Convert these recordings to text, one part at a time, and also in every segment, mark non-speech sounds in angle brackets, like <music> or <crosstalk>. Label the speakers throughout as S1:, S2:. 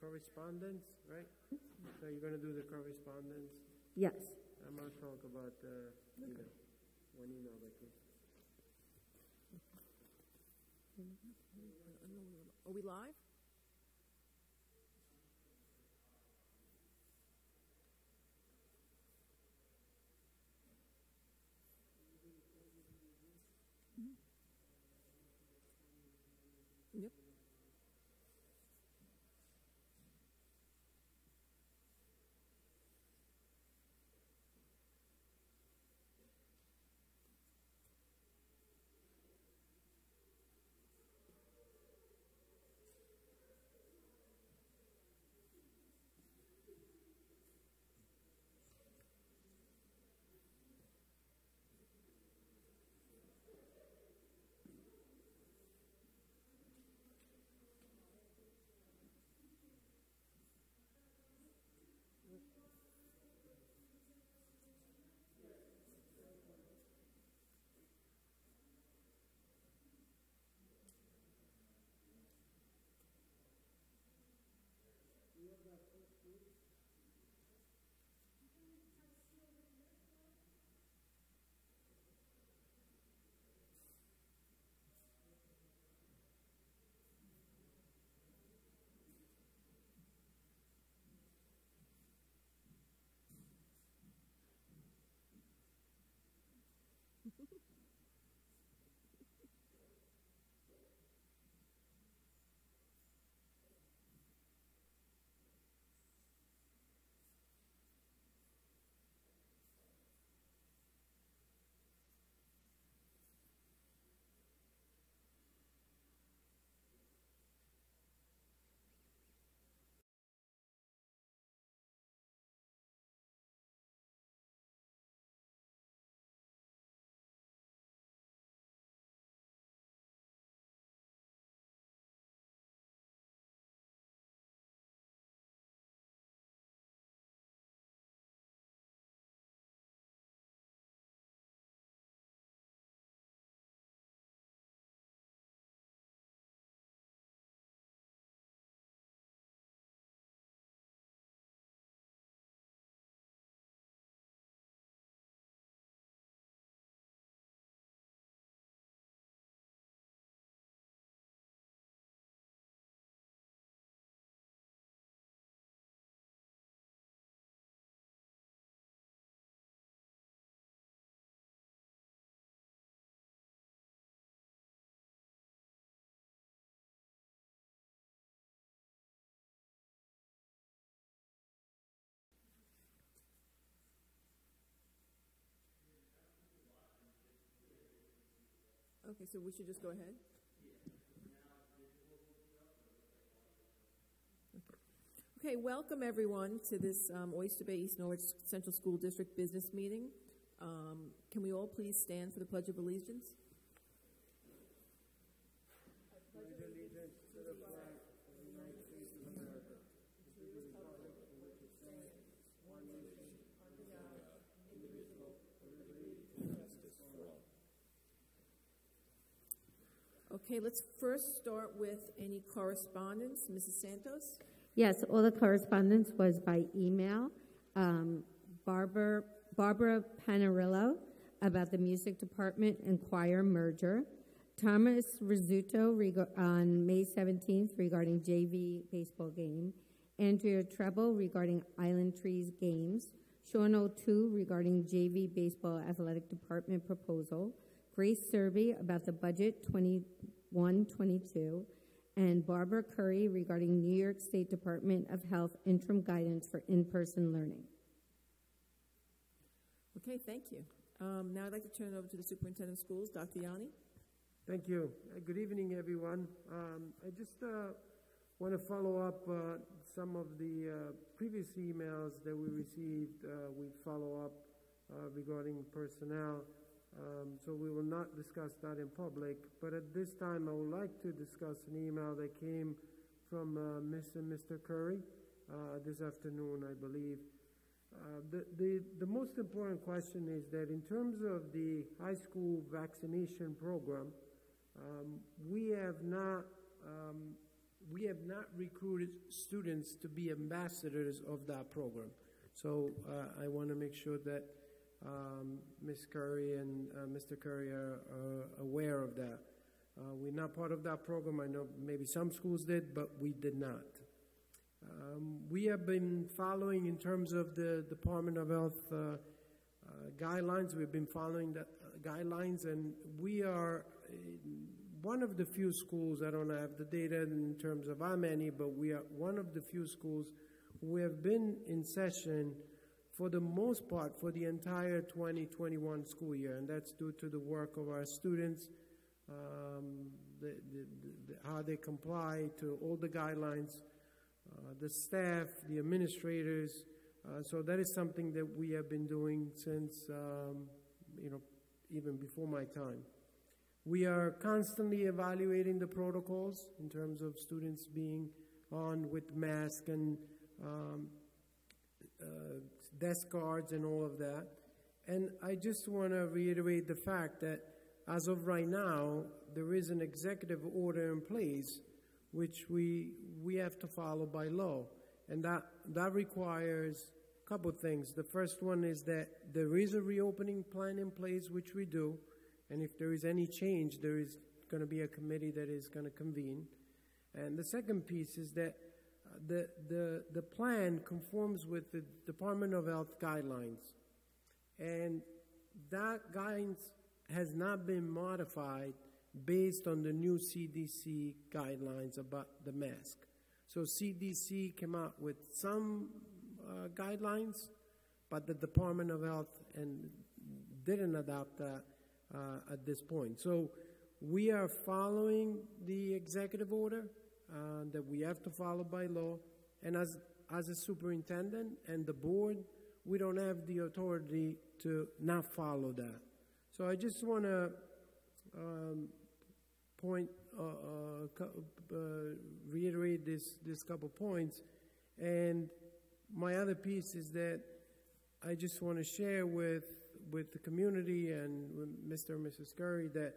S1: correspondence, right? So you're gonna do the correspondence.
S2: Yes.
S1: I'm gonna talk about, uh, you know, one email that came.
S3: Are we live? Okay, so we should just go ahead? Okay, welcome everyone to this um, Oyster Bay East Norwich Central School District Business Meeting. Um, Can we all please stand for the Pledge of Allegiance? Okay, let's first start with any correspondence. Mrs. Santos?
S2: Yes, all the correspondence was by email. Um, Barbara, Barbara Panarillo about the music department and choir merger. Thomas Rizzuto on May 17th regarding JV baseball game. Andrea Treble regarding Island Trees games. Sean O'Toole regarding JV baseball athletic department proposal. Grace Serby about the budget 21-22 and Barbara Curry regarding New York State Department of Health interim guidance for in-person learning.
S3: Okay, thank you. Um, Now I'd like to turn it over to the Superintendent of Schools, Dr. Yanni.
S1: Thank you. Uh, Good evening, everyone. Um, I just uh, want to follow up uh, some of the uh, previous emails that we received. Uh, We follow up uh, regarding personnel. Um, So we will not discuss that in public, but at this time, I would like to discuss an email that came from uh, Ms. and Mr. Curry uh, this afternoon, I believe. Uh, The, the, the most important question is that in terms of the high school vaccination program, um, we have not um, we have not recruited students to be ambassadors of that program. So uh, I want to make sure that um, Ms. Curry and uh, Mr. Curry are, are aware of that. Uh, we're not part of that program. I know maybe some schools did, but we did not. Um, we have been following, in terms of the Department of Health uh, uh, guidelines, we've been following the uh, guidelines, and we are uh, one of the few schools, I don't have the data in terms of how many, but we are one of the few schools who have been in session for the most part for the entire 2021 school year, and that's due to the work of our students, um, the, the, the, how they comply to all the guidelines, uh, the staff, the administrators. Uh, so that is something that we have been doing since, um, you know, even before my time. We are constantly evaluating the protocols in terms of students being on with mask and um, uh, desk cards and all of that. And I just want to reiterate the fact that as of right now, there is an executive order in place which we, we have to follow by law. And that, that requires a couple of things. The first one is that there is a reopening plan in place, which we do. And if there is any change, there is going to be a committee that is going to convene. And the second piece is that the, the, the plan conforms with the Department of Health guidelines. And that guidance has not been modified based on the new CDC guidelines about the mask. So CDC came out with some uh, guidelines, but the Department of Health and didn't adopt that uh, at this point. So we are following the executive order uh, that we have to follow by law. And as, as a superintendent and the board, we don't have the authority to not follow that. So I just want to um, point, uh, uh, uh, reiterate this, this couple points. And my other piece is that I just want to share with, with the community and with Mr. and Mrs. Curry that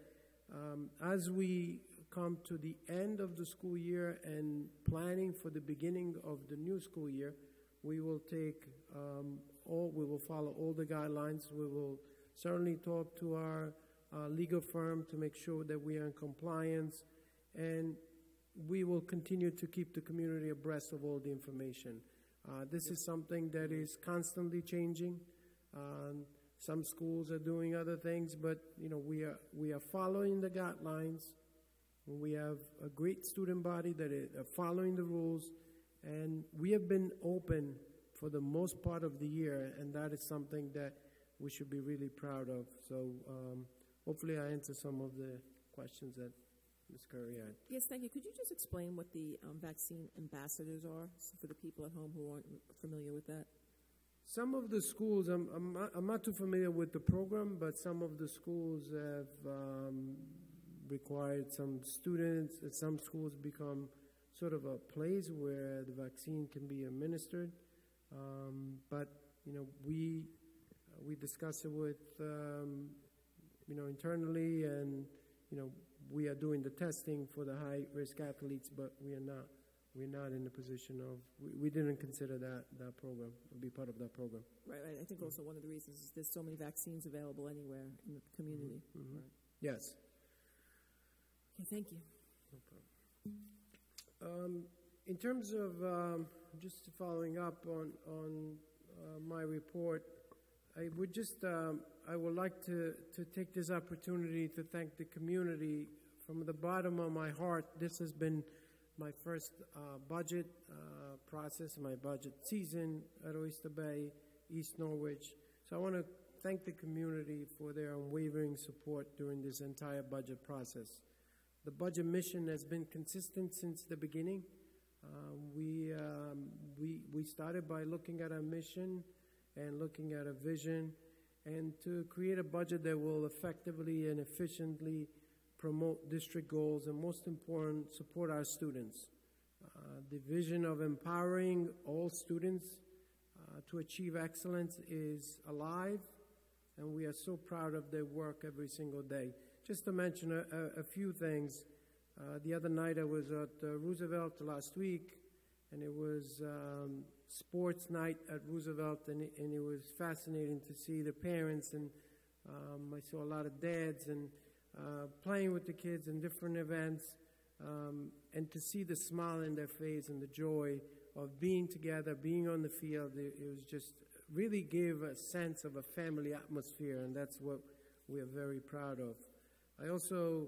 S1: um, as we come to the end of the school year and planning for the beginning of the new school year, we will take um, all, we will follow all the guidelines. We will certainly talk to our uh, legal firm to make sure that we are in compliance, and we will continue to keep the community abreast of all the information. Uh, this is something that is constantly changing. Um, some schools are doing other things, but you know we are we are following the guidelines. We have a great student body that are following the rules, and we have been open for the most part of the year, and that is something that we should be really proud of. So um, hopefully I answer some of the questions that Ms. Curry had.
S3: Yes, thank you. Could you just explain what the um, vaccine ambassadors are for the people at home who aren't familiar with that?
S1: Some of the schools, I'm, I'm, not, I'm not too familiar with the program, but some of the schools have um, required some students, uh, some schools become sort of a place where the vaccine can be administered. Um, but, you know, we, uh, we discuss it with, um, you know, internally and, you know, we are doing the testing for the high risk athletes, but we are not, we're not in the position of, we, we didn't consider that, that program, be part of that program.
S3: Right, right. I think also one of the reasons is there's so many vaccines available anywhere in the community.
S1: Mhm.
S3: Right.
S1: Yes.
S3: Thank you.
S1: Um, in terms of um, just following up on on uh, my report, I would just um, I would like to to take this opportunity to thank the community from the bottom of my heart. This has been my first uh, budget uh, process, my budget season at Oyster Bay, East Norwich. So I want to thank the community for their unwavering support during this entire budget process. The budget mission has been consistent since the beginning. Uh, we, um, we, we started by looking at our mission and looking at a vision and to create a budget that will effectively and efficiently promote district goals and, most important, support our students. Uh, the vision of empowering all students uh, to achieve excellence is alive, and we are so proud of their work every single day. Just to mention a, a, a few things, Uh, the other night I was at uh, Roosevelt last week, and it was um, sports night at Roosevelt, and it, and it was fascinating to see the parents, and um, I saw a lot of dads and uh, playing with the kids in different events, um, and to see the smile in their face and the joy of being together, being on the field, it, it was just really gave a sense of a family atmosphere, and that's what we are very proud of. I also,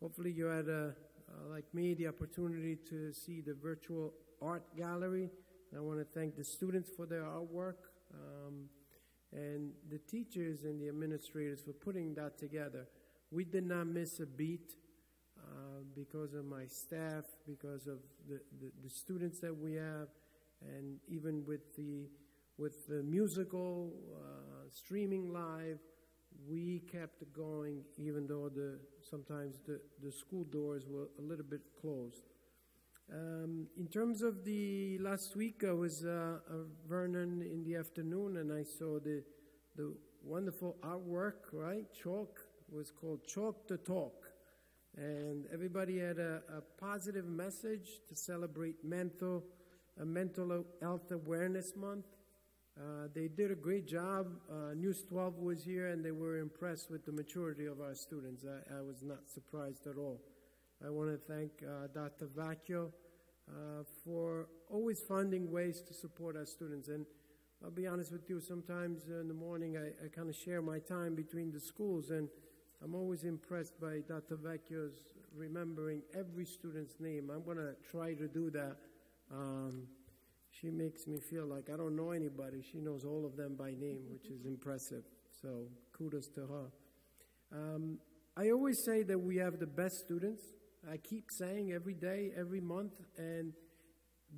S1: hopefully, you had, a, uh, like me, the opportunity to see the virtual art gallery. I want to thank the students for their artwork um, and the teachers and the administrators for putting that together. We did not miss a beat uh, because of my staff, because of the, the, the, students that we have, and even with the, with the musical uh, streaming live, we kept going even though the, sometimes the, the school doors were a little bit closed. Um, in terms of the last week, I was uh, Vernon in the afternoon, and I saw the the wonderful artwork. Right, chalk was called Chalk the Talk, and everybody had a, a positive message to celebrate mental a mental health awareness month. Uh, they did a great job. Uh, News 12 was here, and they were impressed with the maturity of our students. I, I was not surprised at all. I want to thank uh, Dr. Vecchio uh, for always finding ways to support our students. And I'll be honest with you, sometimes in the morning I, I kind of share my time between the schools, and I'm always impressed by Dr. Vecchio's remembering every student's name. I'm going to try to do that. Um, she makes me feel like I don't know anybody. She knows all of them by name, which is impressive. So kudos to her. Um, I always say that we have the best students. I keep saying every day, every month, and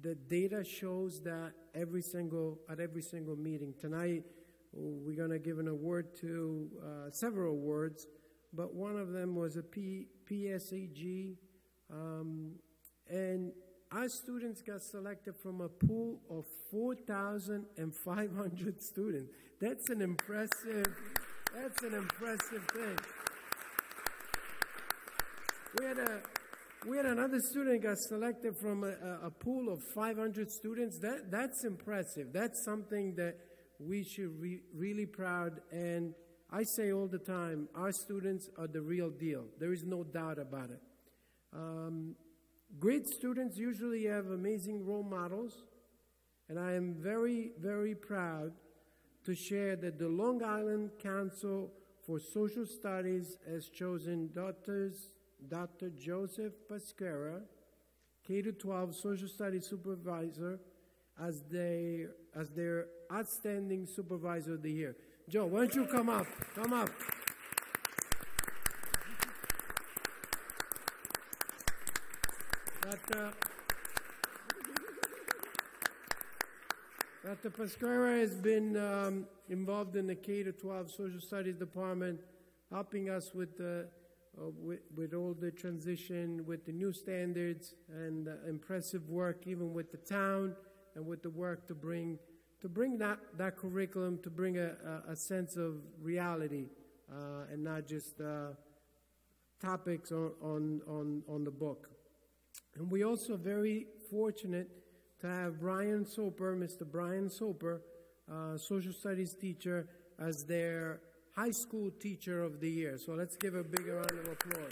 S1: the data shows that every single at every single meeting. Tonight, we're going to give an award to uh, several awards, but one of them was a P, PSE&G, um, and our students got selected from a pool of 4,500 <laughs> students. That's an impressive. That's an impressive thing. We had a we had another student got selected from a, a, pool of 500 students. That that's impressive. That's something that we should be really proud. And I say all the time, our students are the real deal. There is no doubt about it. Um, great students usually have amazing role models, and I am very very proud to share that the Long Island Council for Social Studies has chosen doctors Dr. Joseph Pasquera, K-12 Social Studies Supervisor, as, they, as their outstanding supervisor of the year. Joe, why don't you come up? Come up. Dr. Dr. Pasquera has been um, involved in the K to 12 Social Studies Department, helping us with the uh, with, with, all the transition, with the new standards and uh, impressive work, even with the town and with the work to bring to bring that, that curriculum to bring a, a, a sense of reality uh, and not just uh, topics on, on, on, on the book. And we also very fortunate to have Brian Soper, Mr. Brian Soper, uh, social studies teacher, as their High School Teacher of the Year. So let's give a big round of applause.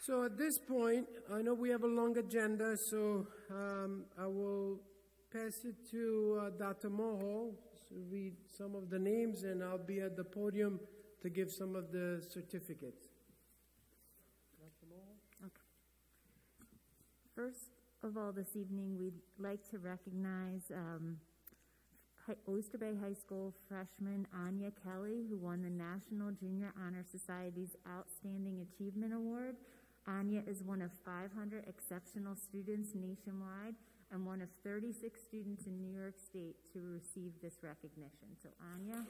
S1: So at this point, I know we have a long agenda, so um, I will pass it to uh, Dr. Moho to read some of the names, and I'll be at the podium to give some of the certificates.
S4: Okay. First, of all this evening, we'd like to recognize um, Oyster Bay High School freshman Anya Kelly, who won the National Junior Honor Society's Outstanding Achievement Award. Anya is one of 500 exceptional students nationwide and one of 36 students in New York State to receive this recognition. So, Anya.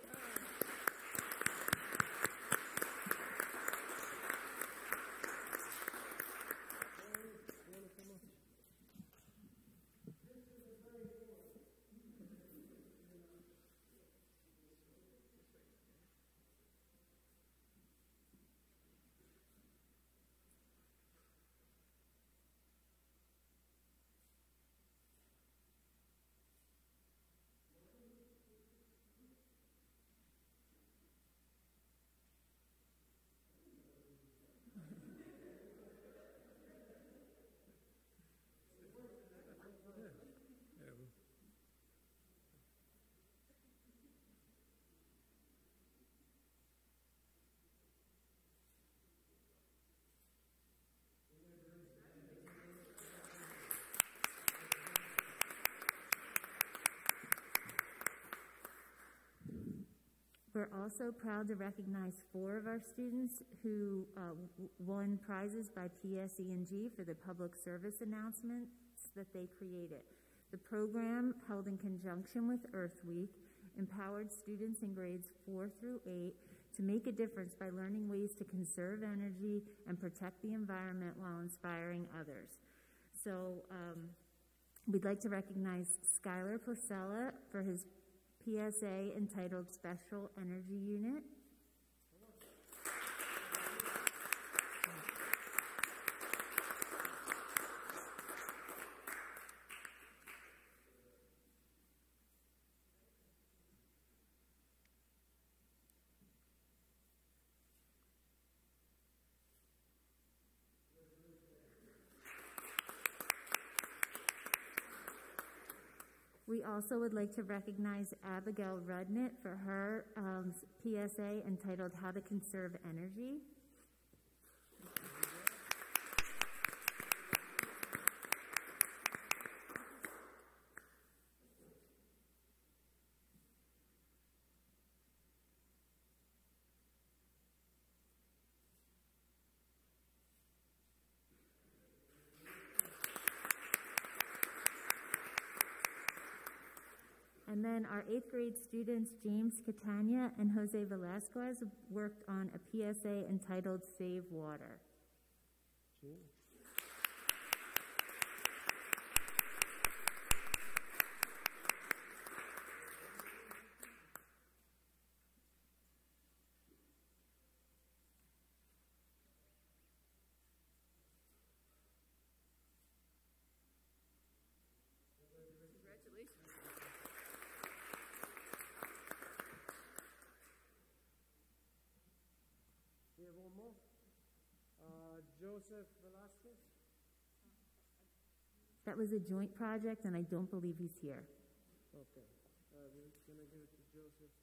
S4: We're also proud to recognize four of our students who uh, won prizes by PSE&G for the public service announcements that they created. The program, held in conjunction with Earth Week, empowered students in grades four through eight to make a difference by learning ways to conserve energy and protect the environment while inspiring others. So, um, we'd like to recognize Skylar Placella for his PSA entitled Special Energy Unit. We also would like to recognize Abigail Rudnett for her um, PSA entitled How to Conserve Energy. And then our eighth grade students, James Catania and Jose Velasquez, worked on a PSA entitled Save Water.
S1: We have one more. Uh, Joseph Velasquez.
S4: That was a joint project, and I don't believe he's here.
S1: Okay. Uh, we're gonna give it to Joseph.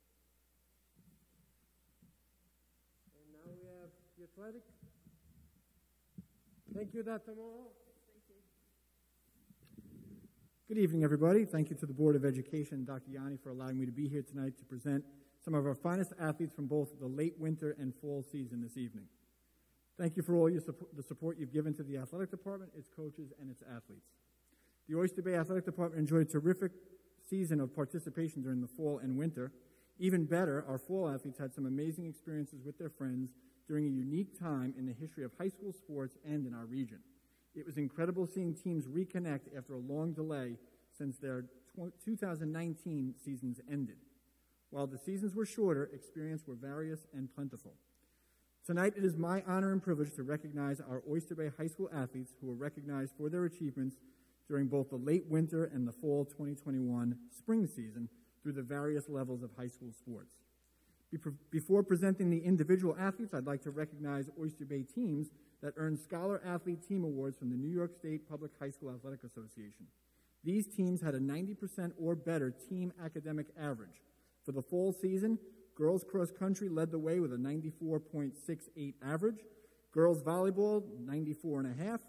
S1: And now we have the athletic. Thank you, Dr. Moore.
S5: Good evening, everybody. Thank you to the Board of Education, and Dr. Yanni, for allowing me to be here tonight to present some of our finest athletes from both the late winter and fall season this evening. Thank you for all your the support you've given to the athletic department, its coaches, and its athletes. The Oyster Bay Athletic Department enjoyed a terrific season of participation during the fall and winter. Even better, our fall athletes had some amazing experiences with their friends during a unique time in the history of high school sports and in our region. It was incredible seeing teams reconnect after a long delay since their 2019 seasons ended. While the seasons were shorter, experiences were various and plentiful. Tonight, it is my honor and privilege to recognize our Oyster Bay High School athletes who were recognized for their achievements during both the late winter and the fall 2021 spring season through the various levels of high school sports. Before presenting the individual athletes, I'd like to recognize Oyster Bay teams that earned Scholar Athlete Team Awards from the New York State Public High School Athletic Association. These teams had a 90% or better team academic average. For the fall season, girls cross country led the way with a 94.68 average. Girls volleyball, 94.5.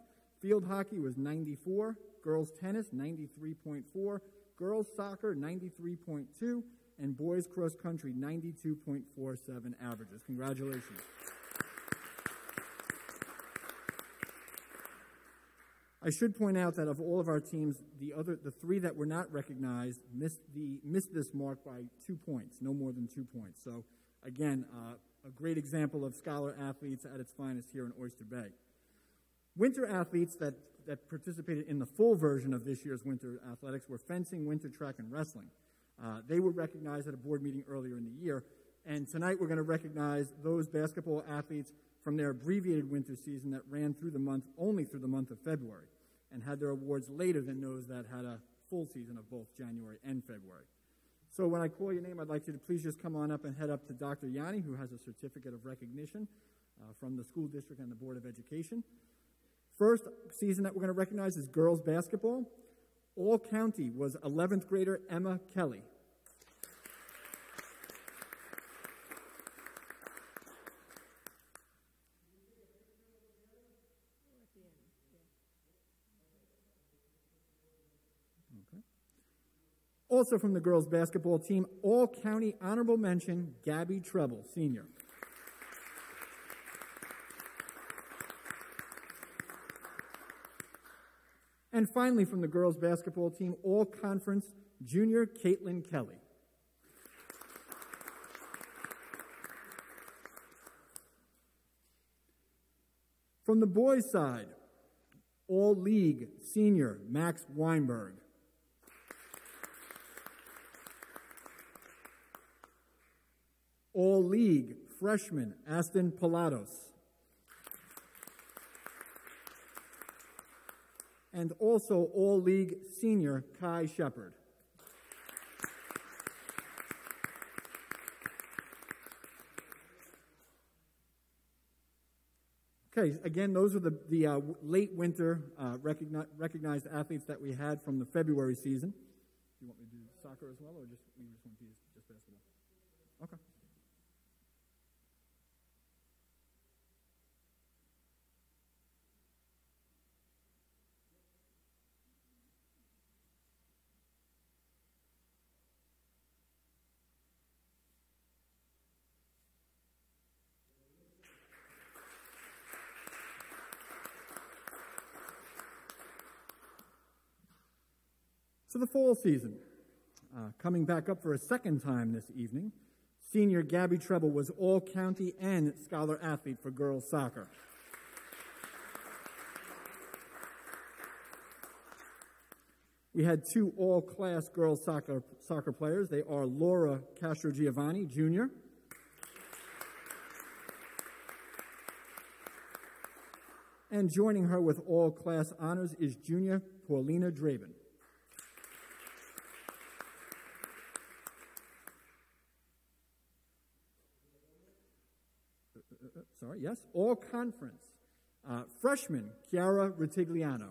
S5: Field hockey was 94. Girls tennis, 93.4. Girls soccer, 93.2. And boys cross country, 92.47 averages. Congratulations. I should point out that of all of our teams, the other, the three that were not recognized missed the missed this mark by two points, no more than two points. So, again, uh, a great example of scholar athletes at its finest here in Oyster Bay. Winter athletes that that participated in the full version of this year's winter athletics were fencing, winter track, and wrestling. Uh, they were recognized at a board meeting earlier in the year, and tonight we're going to recognize those basketball athletes from their abbreviated winter season that ran through the month only through the month of February and had their awards later than those that had a full season of both January and February. So when I call your name, I'd like you to please just come on up and head up to Dr. Yanni, who has a certificate of recognition uh, from the school district and the Board of Education. First season that we're going to recognize is girls basketball. All county was 11th grader Emma Kelly. Also from the girls basketball team, All County Honorable Mention, Gabby Treble, Senior. And finally, from the girls basketball team, All Conference, Junior Caitlin Kelly. From the boys' side, All League Senior Max Weinberg. All League Freshman Aston Pilatos. And also All League Senior Kai Shepard. Okay, again, those are the, the uh, late winter uh, recogni- recognized athletes that we had from the February season. Do you want me to do soccer as well, or just just basketball? Okay. So the fall season, uh, coming back up for a second time this evening, senior Gabby Treble was all county and scholar athlete for girls soccer. We had two all class girls soccer, soccer players. They are Laura Castro Giovanni, Jr., and joining her with all class honors is junior Paulina Draven. sorry, yes, all conference. Uh, freshman, Chiara Ritigliano.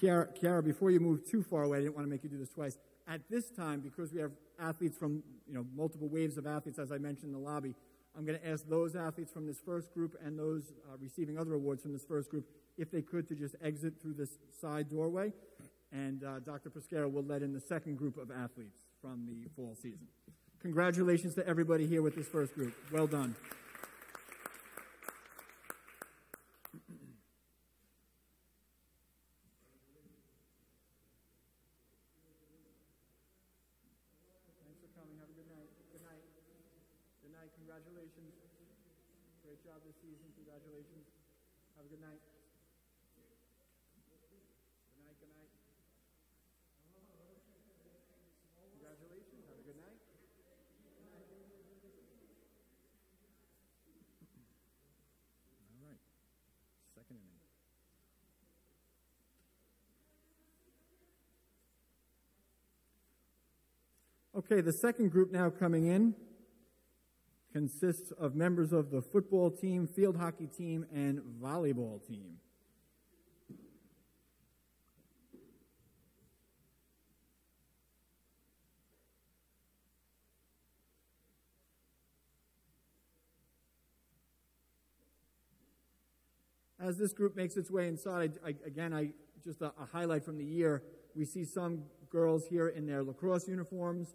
S5: Kiara, Kiara, before you move too far away, I didn't want to make you do this twice. At this time, because we have athletes from you know multiple waves of athletes, as I mentioned in the lobby, I'm going to ask those athletes from this first group and those uh, receiving other awards from this first group, if they could, to just exit through this side doorway, and uh, Dr. Pescara will let in the second group of athletes from the fall season. Congratulations to everybody here with this first group. Well done. Thanks for coming. Have a good night. Good night. Good night. Congratulations. Great job this season. Congratulations. Have a good night. Good night. Good night. Congratulations. Have a good night. All right. Second inning. Okay, the second group now coming in consists of members of the football team, field hockey team, and volleyball team. As this group makes its way inside, I, I, again, I just a, a highlight from the year. We see some girls here in their lacrosse uniforms.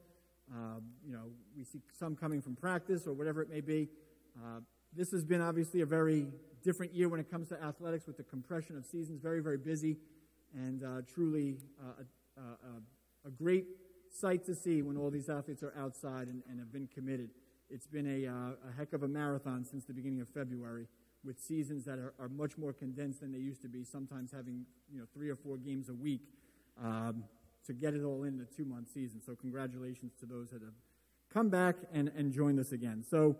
S5: Uh, you know, we see some coming from practice or whatever it may be. Uh, this has been obviously a very different year when it comes to athletics with the compression of seasons, very, very busy, and uh, truly uh, a, a, a, great sight to see when all these athletes are outside and, and have been committed. It's been a, uh, a, heck of a marathon since the beginning of February with seasons that are, are, much more condensed than they used to be, sometimes having you know, three or four games a week. Um, to get it all in the two month season. So, congratulations to those that have come back and, and joined us again. So,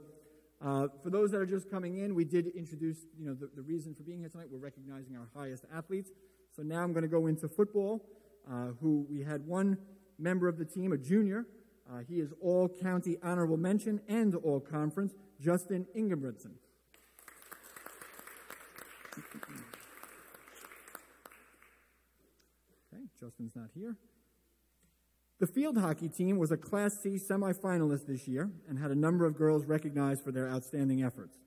S5: Uh, for those that are just coming in, we did introduce, you know, the, the reason for being here tonight. We're recognizing our highest athletes. So now I'm going to go into football, uh, who we had one member of the team, a junior. Uh, he is all county honorable mention and all conference, Justin Ingebrigtsen. Okay, Justin's not here. The field hockey team was a Class C semifinalist this year and had a number of girls recognized for their outstanding efforts.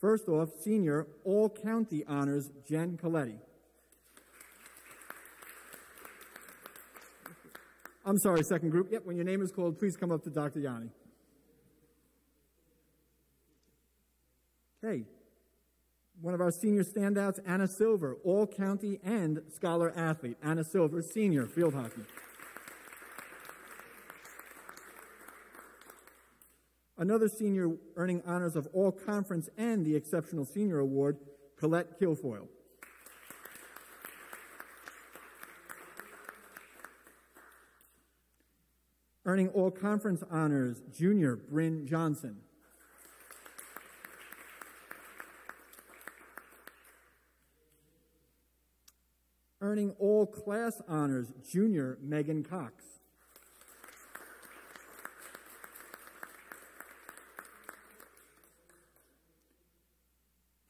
S5: First off, senior all county honors Jen Coletti. I'm sorry, second group. Yep, when your name is called, please come up to Dr. Yanni. Okay. One of our senior standouts, Anna Silver, all county and scholar athlete. Anna Silver, senior, field hockey. Another senior earning honors of all conference and the Exceptional Senior Award, Colette Kilfoyle. Earning all conference honors, junior Bryn Johnson. Earning all class honors, junior Megan Cox.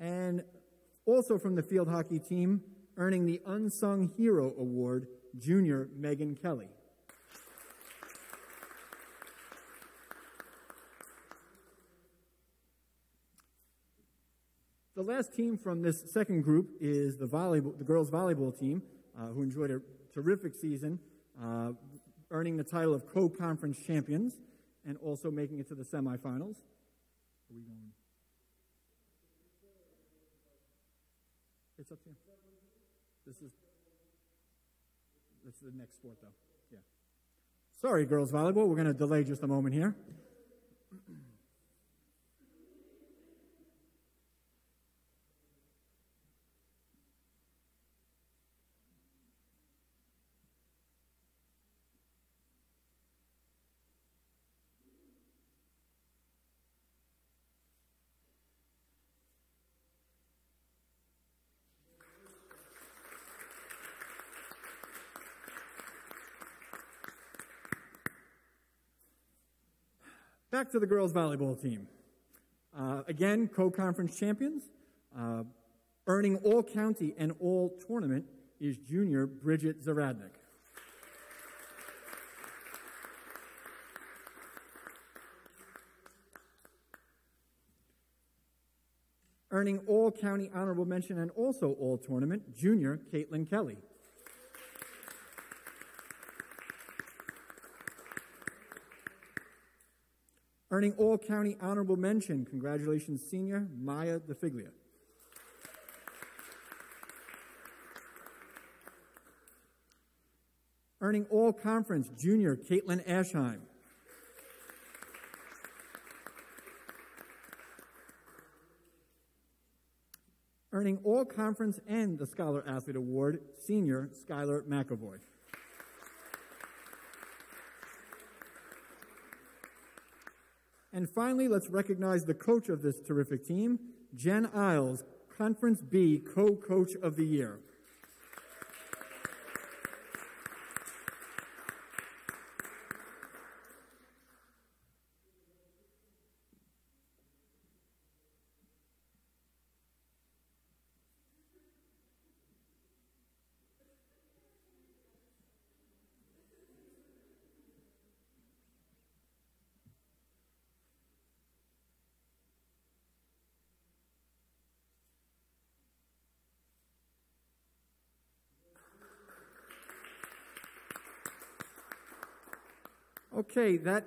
S5: And also from the field hockey team, earning the Unsung Hero Award, junior Megan Kelly. The last team from this second group is the, volleyball, the girls volleyball team, uh, who enjoyed a terrific season, uh, earning the title of co-conference champions and also making it to the semifinals. Are we going? It's up to you. This is this is the next sport, though. Yeah. Sorry, girls volleyball. We're going to delay just a moment here. Back to the girls volleyball team. Uh, again, co-conference champions. Uh, earning all county and all tournament is junior Bridget Zaradnik. Earning all county honorable mention and also all tournament, junior Caitlin Kelly. Earning all county honorable mention, congratulations, senior Maya DeFiglia. Earning all conference, junior Caitlin Ashheim. Earning all conference and the Scholar Athlete Award, senior Skylar McAvoy. And finally, let's recognize the coach of this terrific team, Jen Isles, Conference B Co-Coach of the Year. Okay, that,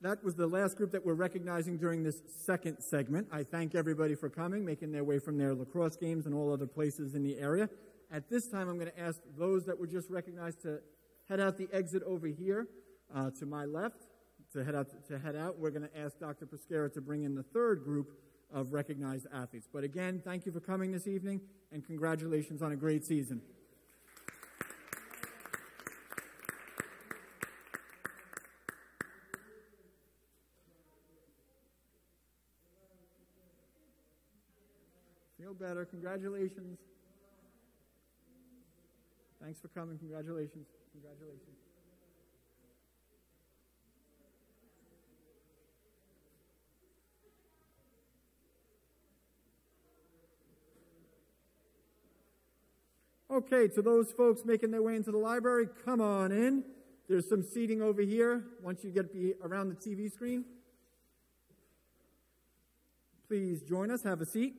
S5: that was the last group that we're recognizing during this second segment. I thank everybody for coming, making their way from their lacrosse games and all other places in the area. At this time, I'm going to ask those that were just recognized to head out the exit over here uh, to my left. To head out, to head out, we're going to ask Dr. Pescara to bring in the third group of recognized athletes. But again, thank you for coming this evening, and congratulations on a great season. Better. Congratulations. Thanks for coming. Congratulations. Congratulations. Okay, to those folks making their way into the library, come on in. There's some seating over here once you get be around the TV screen. Please join us, have a seat.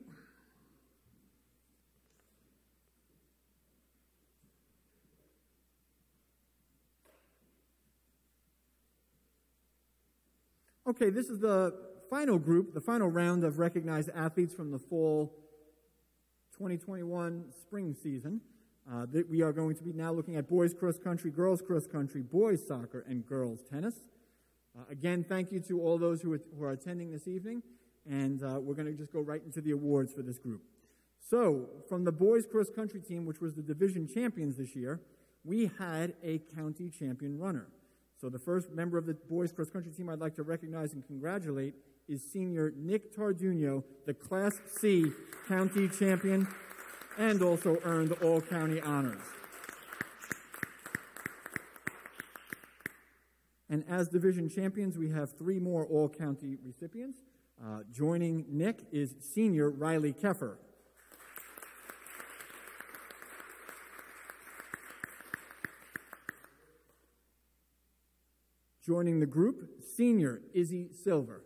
S5: Okay, this is the final group, the final round of recognized athletes from the fall 2021 spring season. Uh, that we are going to be now looking at boys cross country, girls cross country, boys soccer, and girls tennis. Uh, again, thank you to all those who are, who are attending this evening, and uh, we're going to just go right into the awards for this group. So, from the boys cross country team, which was the division champions this year, we had a county champion runner. So, the first member of the boys cross country team I'd like to recognize and congratulate is senior Nick Tarduno, the Class C county champion and also earned all county honors. And as division champions, we have three more all county recipients. Uh, joining Nick is senior Riley Keffer. Joining the group, senior Izzy Silver.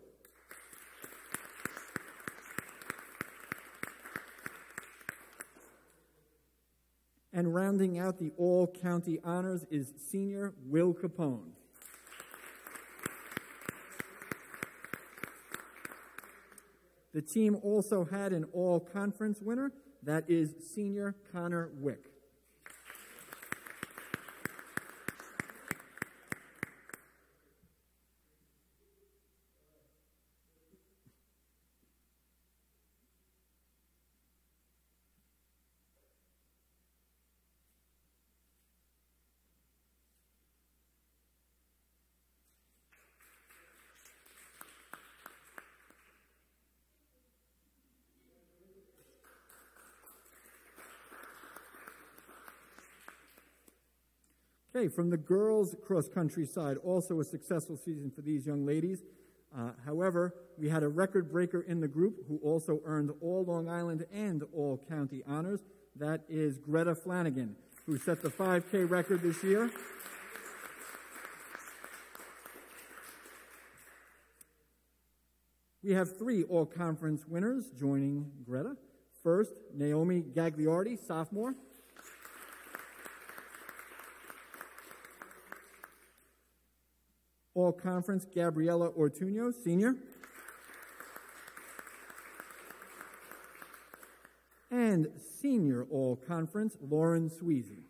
S5: And rounding out the all county honors is senior Will Capone. The team also had an all conference winner, that is senior Connor Wick. From the girls' cross country side, also a successful season for these young ladies. Uh, however, we had a record breaker in the group who also earned all Long Island and all county honors. That is Greta Flanagan, who set the 5K record this year. We have three all conference winners joining Greta. First, Naomi Gagliardi, sophomore. All Conference, Gabriela Ortuño, senior. And senior All Conference, Lauren Sweezy.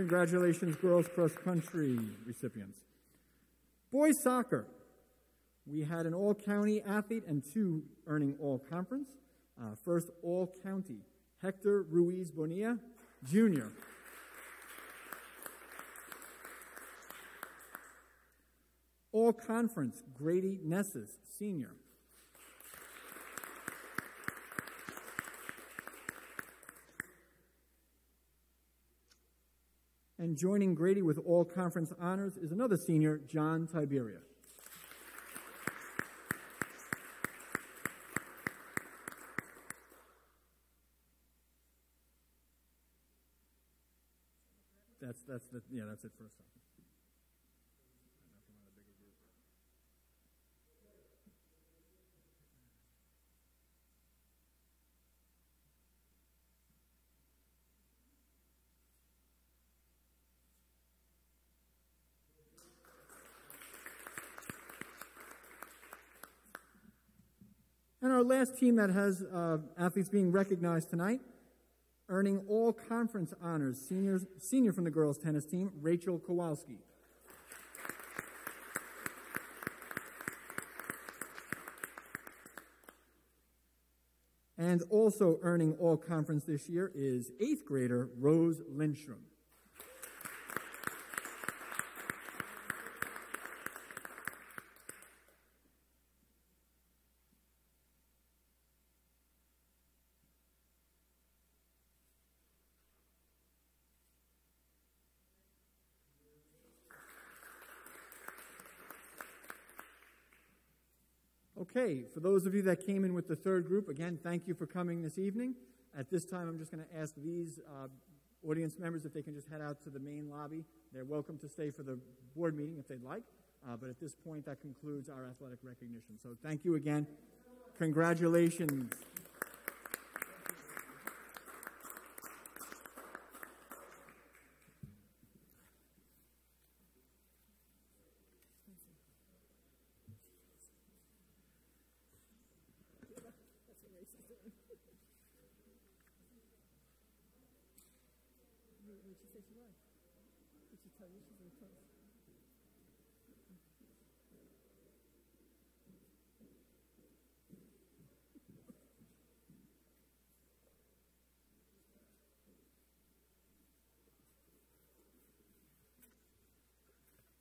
S5: Congratulations, girls cross country recipients. Boys soccer. We had an all county athlete and two earning all conference. Uh, first, all county, Hector Ruiz Bonilla, Jr. All conference, Grady Nessus, Senior. And joining Grady with all conference honors is another senior, John Tiberia. That's that's the yeah that's it for a second. our last team that has uh, athletes being recognized tonight, earning all conference honors, seniors, senior from the girls tennis team, Rachel Kowalski. And also earning all conference this year is eighth grader Rose Lindstrom. Okay, for those of you that came in with the third group, again, thank you for coming this evening. At this time, I'm just going to ask these uh, audience members if they can just head out to the main lobby. They're welcome to stay for the board meeting if they'd like. Uh, but at this point, that concludes our athletic recognition. So thank you again. Congratulations.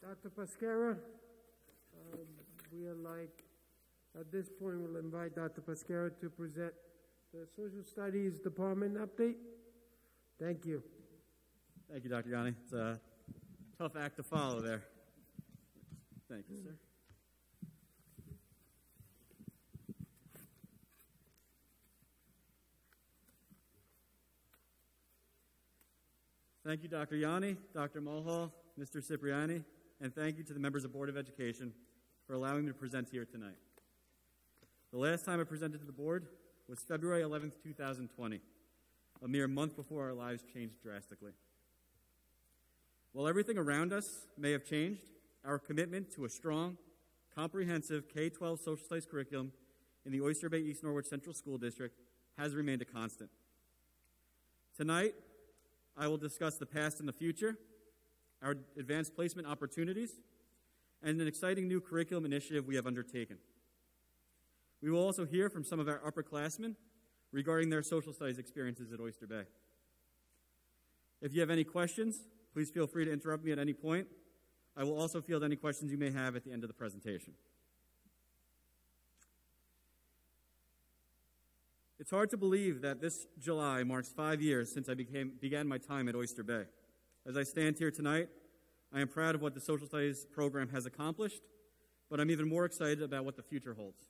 S1: Dr. Pasquera, um, we are like, at this point, we'll invite Dr. Pasquera to present the Social Studies Department update. Thank you.
S6: Thank you, Dr. Ianni. It's a tough act to follow there. Thank you, sir. Thank you, Dr. Ianni, Dr. Mulhall, Mr. Cipriani, and thank you to the members of Board of Education for allowing me to present here tonight. The last time I presented to the board was February 11th, 2020, a mere month before our lives changed drastically. While everything around us may have changed, our commitment to a strong, comprehensive K 12 social studies curriculum in the Oyster Bay East Norwich Central School District has remained a constant. Tonight, I will discuss the past and the future, our advanced placement opportunities, and an exciting new curriculum initiative we have undertaken. We will also hear from some of our upperclassmen regarding their social studies experiences at Oyster Bay. If you have any questions, please feel free to interrupt me at any point. I will also field any questions you may have at the end of the presentation. It's hard to believe that this July marks five years since I became, began my time at Oyster Bay. As I stand here tonight, I am proud of what the social studies program has accomplished, but I'm even more excited about what the future holds.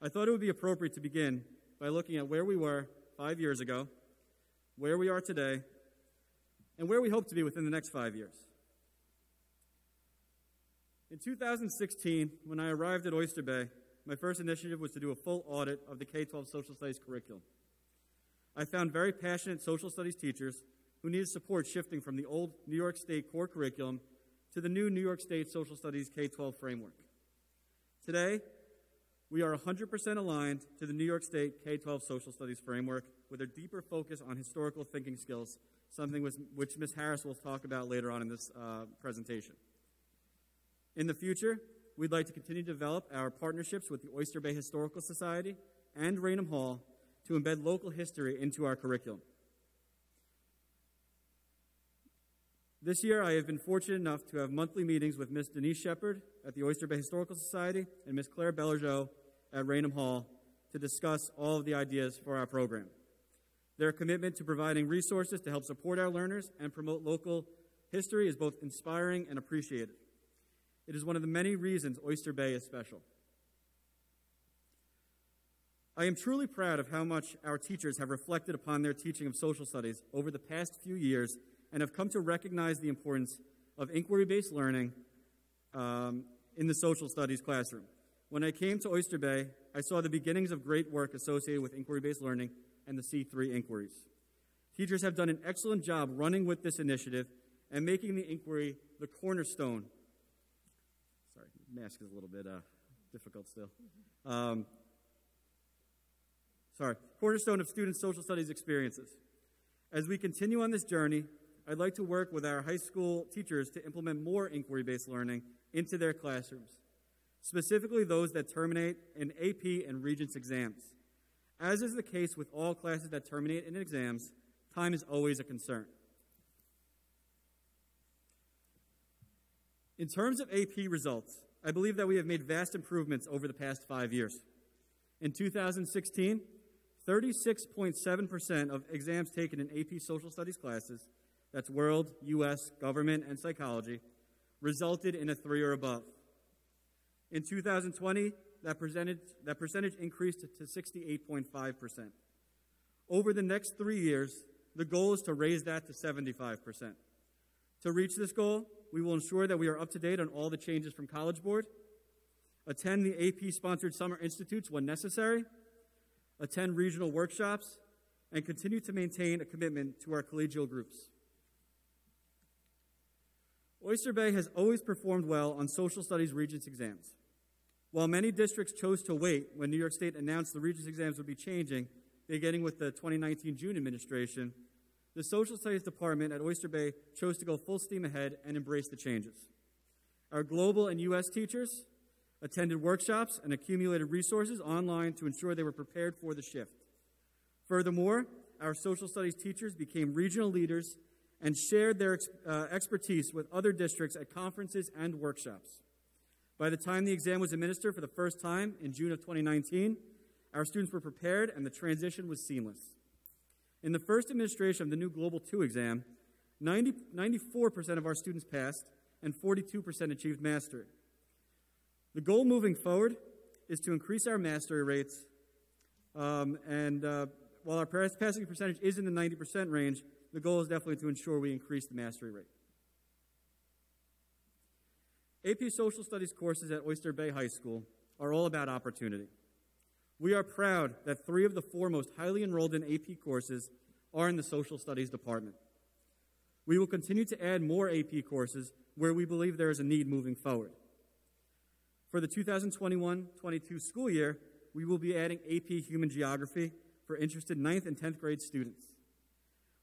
S6: I thought it would be appropriate to begin by looking at where we were five years ago, where we are today, and where we hope to be within the next five years. In 2016, when I arrived at Oyster Bay, my first initiative was to do a full audit of the K 12 social studies curriculum. I found very passionate social studies teachers who needed support shifting from the old New York State core curriculum to the new New York State social studies K 12 framework. Today, we are 100% aligned to the New York State K 12 social studies framework with a deeper focus on historical thinking skills, something which Ms. Harris will talk about later on in this uh, presentation. In the future, we'd like to continue to develop our partnerships with the Oyster Bay Historical Society and Raynham Hall to embed local history into our curriculum. This year, I have been fortunate enough to have monthly meetings with Ms. Denise Shepard at the Oyster Bay Historical Society and Ms. Claire Bellerjeau at Raynham Hall to discuss all of the ideas for our program. Their commitment to providing resources to help support our learners and promote local history is both inspiring and appreciated. It is one of the many reasons Oyster Bay is special. I am truly proud of how much our teachers have reflected upon their teaching of social studies over the past few years and have come to recognize the importance of inquiry based learning um, in the social studies classroom. When I came to Oyster Bay, I saw the beginnings of great work associated with inquiry based learning and the C3 inquiries. Teachers have done an excellent job running with this initiative and making the inquiry the cornerstone Sorry, mask is a little bit uh, difficult still. Um, sorry. Cornerstone of students' social studies experiences. As we continue on this journey, I'd like to work with our high school teachers to implement more inquiry based learning into their classrooms, specifically those that terminate in AP and Regents exams. As is the case with all classes that terminate in exams, time is always a concern. In terms of AP results, I believe that we have made vast improvements over the past five years. In 2016, 36.7% of exams taken in AP social studies classes, that's world, US, government, and psychology, resulted in a three or above. In 2020, that percentage, that percentage increased to 68.5%. Over the next three years, the goal is to raise that to 75%. To reach this goal, we will ensure that we are up to date on all the changes from College Board, attend the AP sponsored summer institutes when necessary, attend regional workshops, and continue to maintain a commitment to our collegial groups. Oyster Bay has always performed well on social studies Regents exams. While many districts chose to wait when New York State announced the Regents exams would be changing, beginning with the 2019 June administration, the Social Studies Department at Oyster Bay chose to go full steam ahead and embrace the changes. Our global and U.S. teachers attended workshops and accumulated resources online to ensure they were prepared for the shift. Furthermore, our social studies teachers became regional leaders and shared their uh, expertise with other districts at conferences and workshops. By the time the exam was administered for the first time in June of 2019, our students were prepared and the transition was seamless. In the first administration of the new Global 2 exam, 90, 94% of our students passed and 42% achieved mastery. The goal moving forward is to increase our mastery rates, um, and uh, while our passing percentage is in the 90% range, the goal is definitely to ensure we increase the mastery rate. AP Social Studies courses at Oyster Bay High School are all about opportunity. We are proud that three of the four most highly enrolled in AP courses are in the Social Studies department. We will continue to add more AP courses where we believe there is a need moving forward. For the 2021 22 school year, we will be adding AP Human Geography for interested 9th and 10th grade students.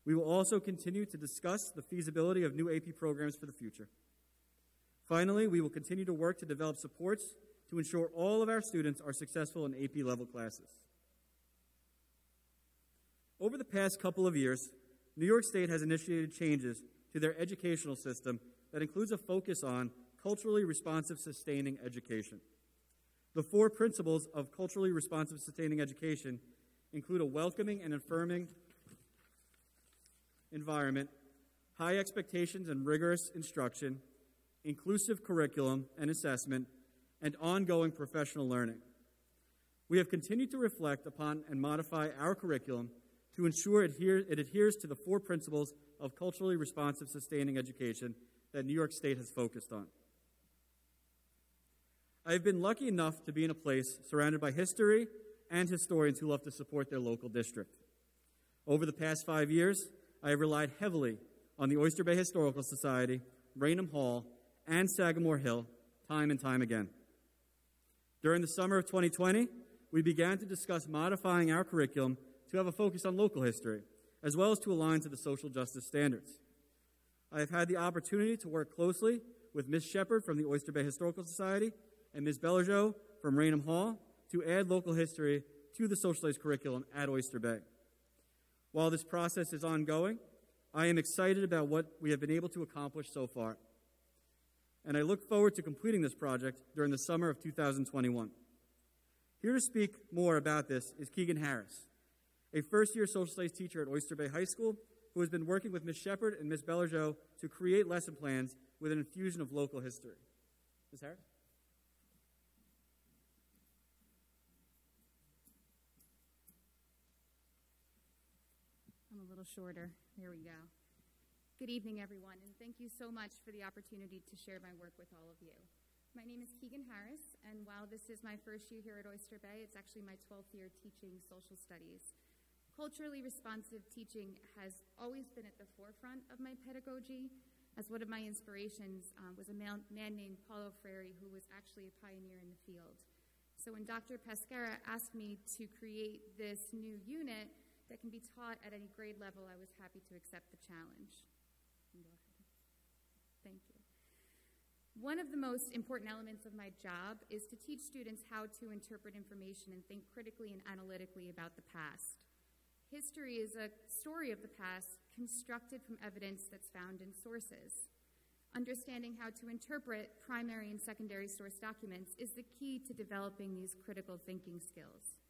S6: We will also continue to discuss the feasibility of new AP programs for the future. Finally, we will continue to work to develop supports to ensure all of our students are successful in AP level classes. Over the past couple of years, New York State has initiated changes to their educational system that includes a focus on culturally responsive sustaining education. The four principles of culturally responsive sustaining education include a welcoming and affirming environment, high expectations and rigorous instruction, inclusive curriculum and assessment, and ongoing professional learning. We have continued to reflect upon and modify our curriculum to ensure it, it adheres to the four principles of culturally responsive sustaining education that New York State has focused on. I have been lucky enough to be in a place surrounded by history and historians who love to support their local district. Over the past five years, I have relied heavily on the Oyster Bay Historical Society, Raynham Hall, and Sagamore Hill time and time again. During the summer of 2020, we began to discuss modifying our curriculum to have a focus on local history, as well as to align to the social justice standards. I have had the opportunity to work closely with Ms. Shepard from the Oyster Bay Historical Society and Ms. Bellerjeau from Raynham Hall to add local history to the social studies curriculum at Oyster Bay. While this process is ongoing, I am excited about what we have been able to accomplish so far and I look forward to completing this project during the summer of 2021. Here to speak more about this is Keegan Harris, a first year social studies teacher at Oyster Bay High School who has been working with Ms. Shepard and Ms. Bellerjeau to create lesson plans with an infusion of local history. Ms. Harris?
S7: Little shorter. There we go. Good evening, everyone, and thank you so much for the opportunity to share my work with all of you. My name is Keegan Harris, and while this is my first year here at Oyster Bay, it's actually my 12th year teaching social studies. Culturally responsive teaching has always been at the forefront of my pedagogy, as one of my inspirations um, was a man, man named Paulo Freire, who was actually a pioneer in the field. So when Dr. Pescara asked me to create this new unit that can be taught at any grade level, I was happy to accept the challenge. Thank you. One of the most important elements of my job is to teach students how to interpret information and think critically and analytically about the past. History is a story of the past constructed from evidence that's found in sources. Understanding how to interpret primary and secondary source documents is the key to developing these critical thinking skills.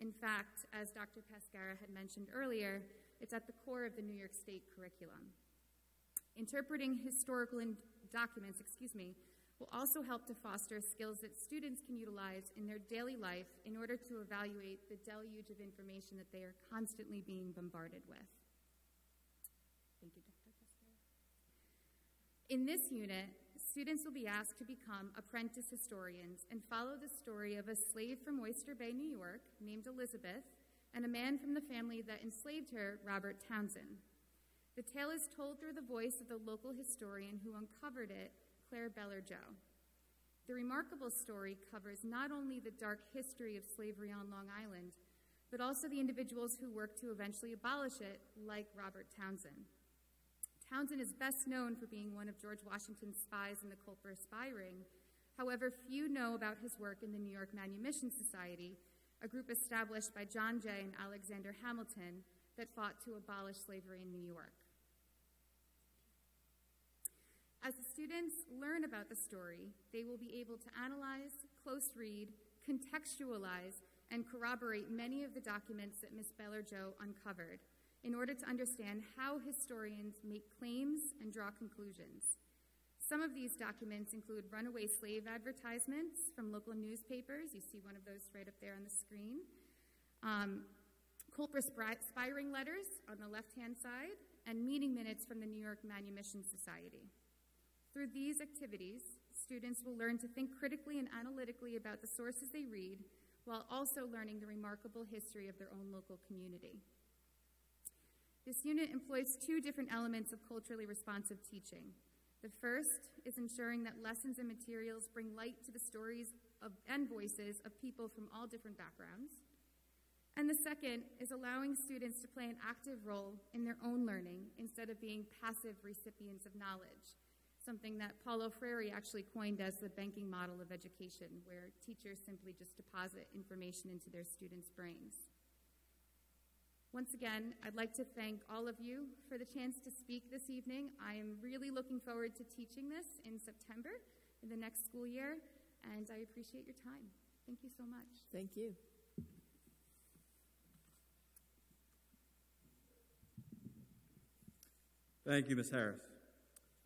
S7: In fact, as Dr. Pescara had mentioned earlier, it's at the core of the New York State curriculum. Interpreting historical documents, excuse me, will also help to foster skills that students can utilize in their daily life in order to evaluate the deluge of information that they are constantly being bombarded with. Thank you, Dr. Pescara. In this unit, students will be asked to become apprentice historians and follow the story of a slave from Oyster Bay, New York, named Elizabeth, and a man from the family that enslaved her, Robert Townsend. The tale is told through the voice of the local historian who uncovered it, Claire Bellerjeau. The remarkable story covers not only the dark history of slavery on Long Island, but also the individuals who worked to eventually abolish it, like Robert Townsend. Townsend is best known for being one of George Washington's spies in the Culper spy ring. However, few know about his work in the New York Manumission Society, a group established by John Jay and Alexander Hamilton that fought to abolish slavery in New York. As the students learn about the story, they will be able to analyze, close read, contextualize, and corroborate many of the documents that Ms. Bellerjeau uncovered in order to understand how historians make claims and draw conclusions. Some of these documents include runaway slave advertisements from local newspapers. You see one of those right up there on the screen. Um, Culper spy ring letters on the left hand side, and meeting minutes from the New York Manumission Society. Through these activities, students will learn to think critically and analytically about the sources they read while also learning the remarkable history of their own local community. This unit employs two different elements of culturally responsive teaching. The first is ensuring that lessons and materials bring light to the stories of, and voices of people from all different backgrounds. And the second is allowing students to play an active role in their own learning instead of being passive recipients of knowledge something that Paulo Freire actually coined as the banking model of education, where teachers simply just deposit information into their students' brains. Once again, I'd like to thank all of you for the chance to speak this evening. I am really looking forward to teaching this in September in the next school year, and I appreciate your time. Thank you so much.
S3: Thank you.
S6: Thank you, Ms. Harris.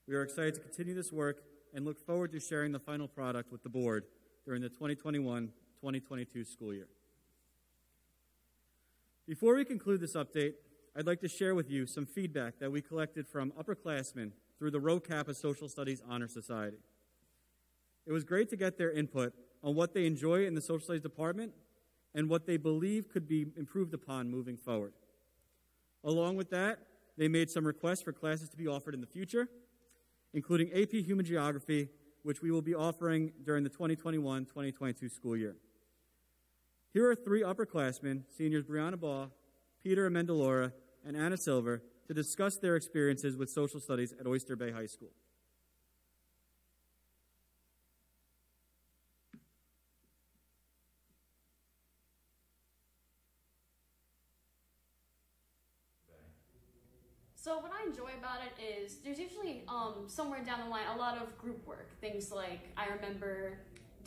S6: We are excited to continue this work and look forward to sharing the final product with the board during the 2021 2022 school year. Before we conclude this update, I'd like to share with you some feedback that we collected from upperclassmen through the Rho Kappa Social Studies Honor Society. It was great to get their input on what they enjoy in the Social Studies department and what they believe could be improved upon moving forward. Along with that, they made some requests for classes to be offered in the future including AP Human Geography, which we will be offering during the 2021 2022 school year. Here are three upperclassmen, seniors Brianna Baugh, Peter Amendelora, and Anna Silver, to discuss their experiences with social studies at Oyster Bay High School.
S8: So what I enjoy about it is there's usually um, somewhere down the line a lot of group work. Things like I remember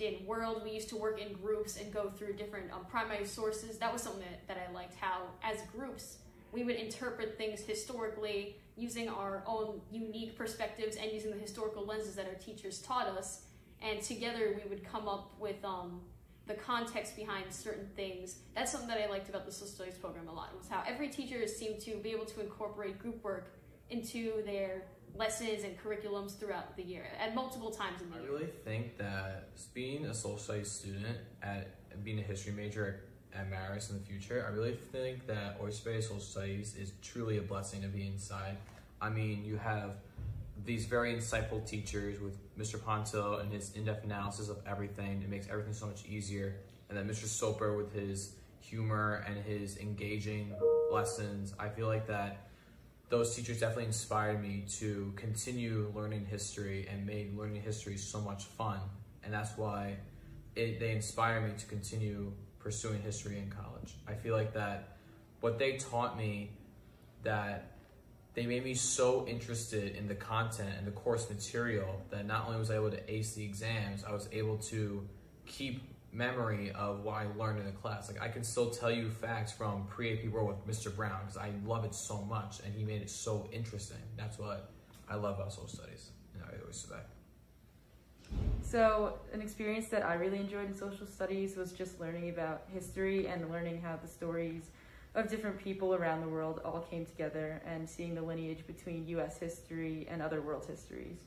S8: in World we used to work in groups and go through different um, primary sources. That was something that, that I liked. How as groups we would interpret things historically using our own unique perspectives and using the historical lenses that our teachers taught us. And together we would come up with um, the context behind certain things. That's something that I liked about the social studies program a lot. Was how every teacher seemed to be able to incorporate group work into their lessons and curriculums throughout the year at multiple times in the
S9: I
S8: year.
S9: really think that being a social studies student at being a history major at, Marist in the future, I really think that Oyster Bay Social Studies is truly a blessing to be inside. I mean, you have these very insightful teachers with Mr. Ponto and his in-depth analysis of everything. It makes everything so much easier. And then Mr. Soper with his humor and his engaging lessons. I feel like that those teachers definitely inspired me to continue learning history and made learning history so much fun. And that's why it, they inspire me to continue pursuing history in college. I feel like that what they taught me that they made me so interested in the content and the course material that not only was I able to ace the exams, I was able to keep memory of what I learned in the class. Like I can still tell you facts from pre-AP World with Mr. Brown because I love it so much and he made it so interesting. That's what I love about social studies and I always say that.
S10: So, an experience that I really enjoyed in social studies was just learning about history and learning how the stories of different people around the world all came together and seeing the lineage between US history and other world histories.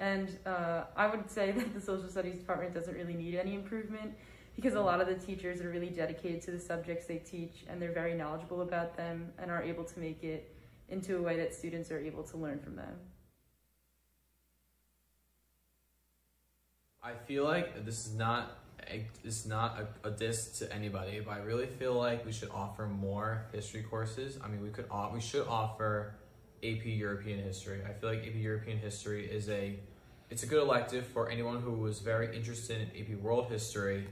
S10: And uh, I would say <laughs> that the social studies department doesn't really need any improvement because a lot of the teachers are really dedicated to the subjects they teach and they're very knowledgeable about them and are able to make it into a way that students are able to learn from them.
S9: I feel like this is not a, this not a, a diss to anybody, but I really feel like we should offer more history courses. I mean, we could we should offer AP European history. I feel like AP European history is a it's a good elective for anyone who was very interested in AP World History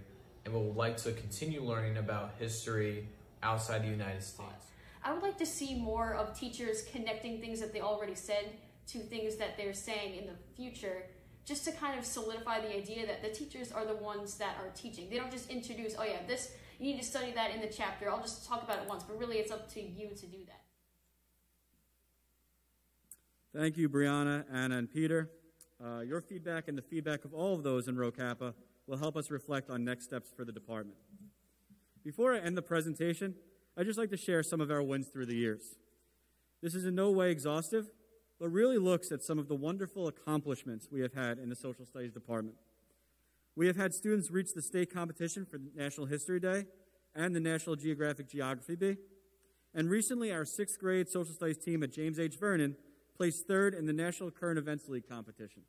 S9: and would like to continue learning about history outside the United States.
S8: I would like to see more of teachers connecting things that they already said to things that they're saying in the future, just to kind of solidify the idea that the teachers are the ones that are teaching. They don't just introduce, oh yeah, this, you need to study that in the chapter. I'll just talk about it once, but really it's up to you to do that.
S6: Thank you, Brianna, Anna, and Peter. Uh, your feedback and the feedback of all of those in Rho Kappa will help us reflect on next steps for the department. Before I end the presentation, I'd just like to share some of our wins through the years. This is in no way exhaustive, but really looks at some of the wonderful accomplishments we have had in the Social Studies Department. We have had students reach the state competition for National History Day and the National Geographic Geography Bee. And recently, our sixth grade social studies team at James H. Vernon placed third in the National Current Events League competition.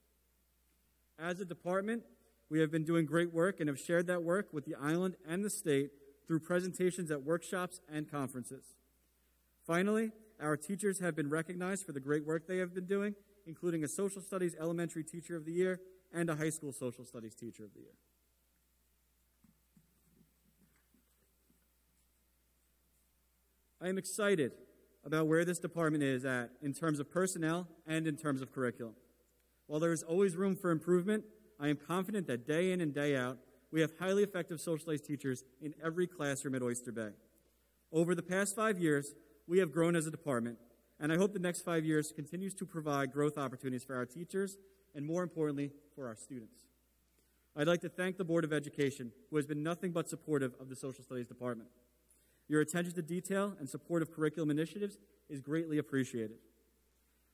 S6: As a department, we have been doing great work and have shared that work with the island and the state through presentations at workshops and conferences. Finally, our teachers have been recognized for the great work they have been doing, including a Social Studies Elementary Teacher of the Year and a High School Social Studies Teacher of the Year. I am excited about where this department is at in terms of personnel and in terms of curriculum. While there is always room for improvement, I am confident that day in and day out, we have highly effective social studies teachers in every classroom at Oyster Bay. Over the past five years, we have grown as a department, and I hope the next five years continues to provide growth opportunities for our teachers and, more importantly, for our students. I'd like to thank the Board of Education, who has been nothing but supportive of the Social Studies Department. Your attention to detail and support of curriculum initiatives is greatly appreciated.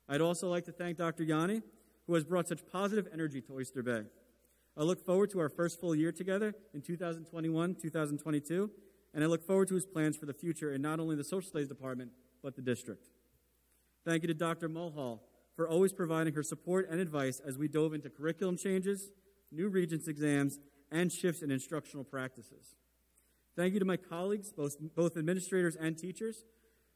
S6: I'd also like to thank Dr. Ianni, who has brought such positive energy to Oyster Bay. I look forward to our first full year together in 2021 2022, and I look forward to his plans for the future in not only the Social Studies Department, but the district. Thank you to Dr. Mulhall for always providing her support and advice as we dove into curriculum changes, new Regents exams, and shifts in instructional practices. Thank you to my colleagues, both, both administrators and teachers,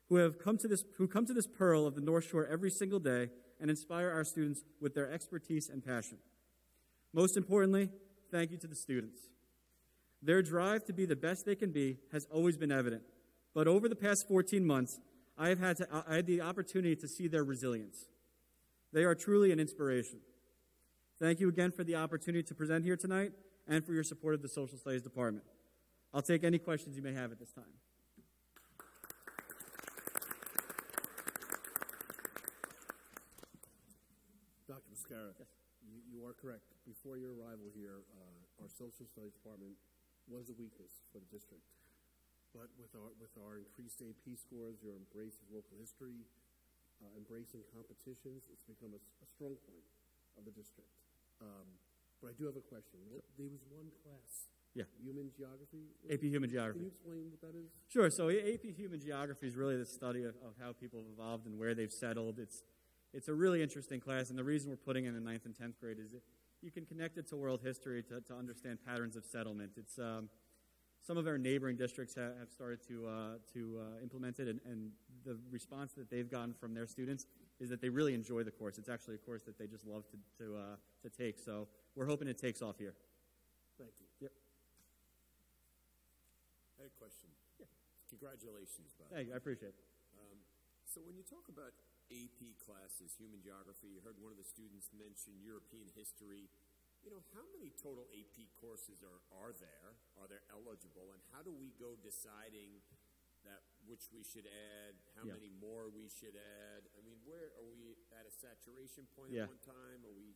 S6: who have come to this, who come to this pearl of the North Shore every single day and inspire our students with their expertise and passion. Most importantly, thank you to the students. Their drive to be the best they can be has always been evident, but over the past 14 months, I have had, to, I had the opportunity to see their resilience. They are truly an inspiration. Thank you again for the opportunity to present here tonight and for your support of the Social Studies Department. I'll take any questions you may have at this time.
S11: Dr. Mascara, yes. you, you, are correct. Before your arrival here, uh, our social studies department was a weakness for the district. But with our, with our increased AP scores, your embrace of local history, uh, embracing competitions, it's become a, a, strong point of the district. Um, but I do have a question. Sure. There was one class
S6: yeah.
S11: Human geography?
S6: AP Human Geography.
S11: Can you explain what that is?
S6: Sure. So AP Human Geography is really the study of, of how people have evolved and where they've settled. It's, it's a really interesting class, and the reason we're putting it in the ninth and 10th grade is you can connect it to world history to, to understand patterns of settlement. It's, um, some of our neighboring districts have, have started to, uh, to uh, implement it, and, and the response that they've gotten from their students is that they really enjoy the course. It's actually a course that they just love to, to, uh, to take. So we're hoping it takes off here.
S11: Thank you.
S6: Yep.
S12: I had a question. Congratulations, the
S6: Thank you. I appreciate it.
S12: Um, so when you talk about AP classes, human geography, you heard one of the students mention European history. You know, how many total AP courses are, are there? Are there eligible? And how do we go deciding that which we should add, how
S6: Yeah.
S12: many more we should add? I mean, where are we at a saturation point
S6: Yeah.
S12: at one time? Are we?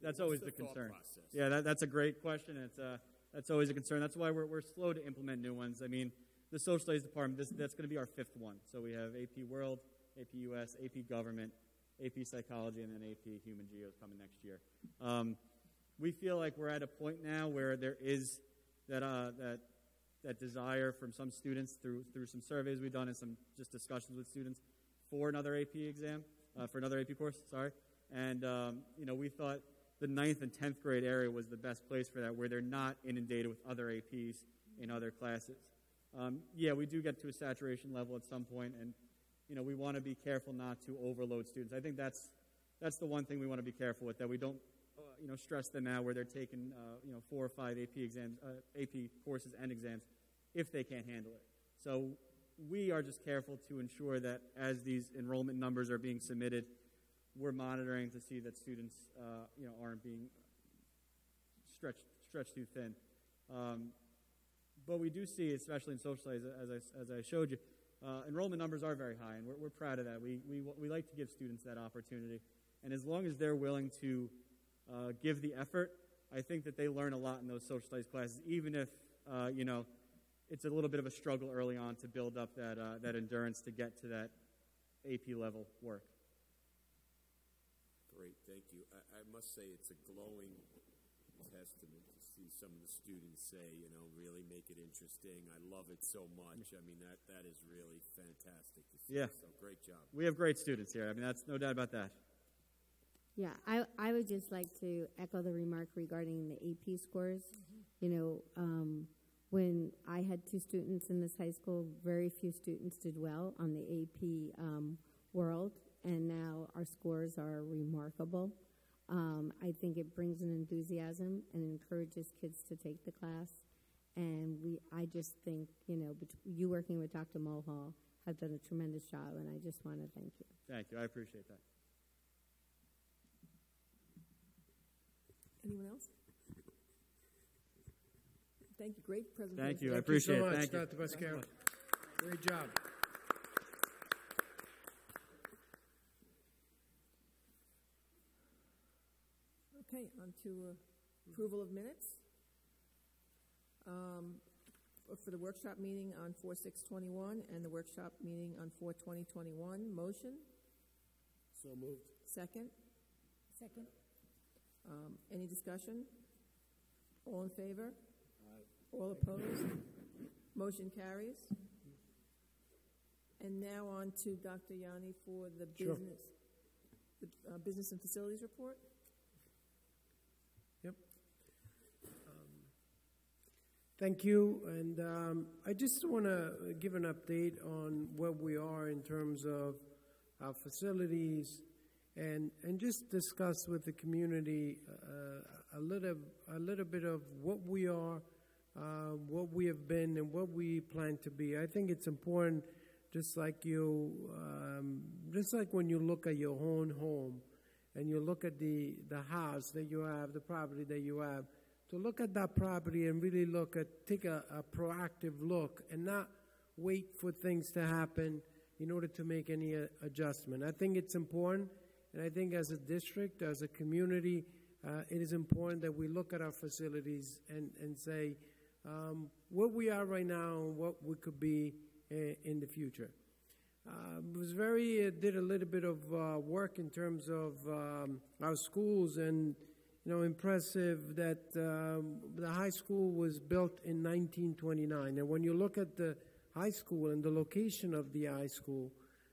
S6: That's always
S12: the
S6: the, concern.
S12: process?
S6: Yeah, that, that's a great question. It's, uh, that's always a concern. That's why we're, we're slow to implement new ones. I mean, the social studies department, this, that's going to be our fifth one. So we have AP World, AP US, AP Government, AP Psychology, and then AP Human Geos coming next year. Um, we feel like we're at a point now where there is that, uh, that, that desire from some students through, through some surveys we've done and some just discussions with students for another AP exam, uh, for another AP course, sorry. And, um, you know, we thought the ninth and 10th grade area was the best place for that, where they're not inundated with other APs in other classes. Um, yeah, we do get to a saturation level at some point, and, you know, we want to be careful not to overload students. I think that's, that's the one thing we want to be careful with, that we don't, uh, you know, stress them out where they're taking, uh, you know, four or five AP exams, uh, AP courses and exams if they can't handle it. So we are just careful to ensure that as these enrollment numbers are being submitted, we're monitoring to see that students, uh, you know, aren't being stretched stretched too thin. Um, but we do see, especially in social studies, as I, as I showed you, uh, enrollment numbers are very high, and we're, we're proud of that. We, we, we like to give students that opportunity. And as long as they're willing to uh, give the effort, I think that they learn a lot in those social studies classes, even if, uh, you know, it's a little bit of a struggle early on to build up that, uh, that endurance to get to that AP level work.
S12: Great, thank you. I, I must say it's a glowing testament see some of the students say, you know, really make it interesting. I love it so much. I mean, that, that is really fantastic to see.
S6: Yeah.
S12: So great job.
S6: We have great students here. I mean, that's no doubt about that.
S2: Yeah, I, I would just like to echo the remark regarding the AP scores. You know, um, when I had two students in this high school, very few students did well on the AP um, world, and now our scores are remarkable. Um, I think it brings an enthusiasm and encourages kids to take the class. And we, I just think, you know, bet- you working with Dr. Mulhall have done a tremendous job, and I just want to thank you.
S6: Thank you. I appreciate that.
S3: Anyone else? Thank you. Great presentation.
S6: Thank you. I appreciate
S1: you so
S6: it.
S1: much,
S6: Thank you.
S1: Dr. Pascal. Great job.
S3: Okay, on to uh, approval of minutes. Um, For the workshop meeting on four six twenty-one and the workshop meeting on four twenty twenty-one, motion,
S11: So moved.
S3: second?
S4: Second.
S3: Um, Any discussion? All in favor?
S11: Aye.
S3: All opposed? Motion carries. And now on to Dr. Ianni for the
S1: Sure.
S3: business, the uh, business and facilities report.
S1: Thank you, and um, I just want to give an update on where we are in terms of our facilities, and and just discuss with the community uh, a little a little bit of what we are, uh, what we have been, and what we plan to be. I think it's important, just like you, um, just like when you look at your own home, and you look at the the house that you have, the property that you have to look at that property and really look at take a, a, proactive look and not wait for things to happen in order to make any uh, adjustment. I think it's important, and I think as a district, as a community, uh, it is important that we look at our facilities and, and say um, what we are right now and what we could be in, in the future. Uh, was very uh, did a little bit of uh, work in terms of um, our schools and you know, impressive that um, the high school was built in 1929. And when you look at the high school and the location of the high school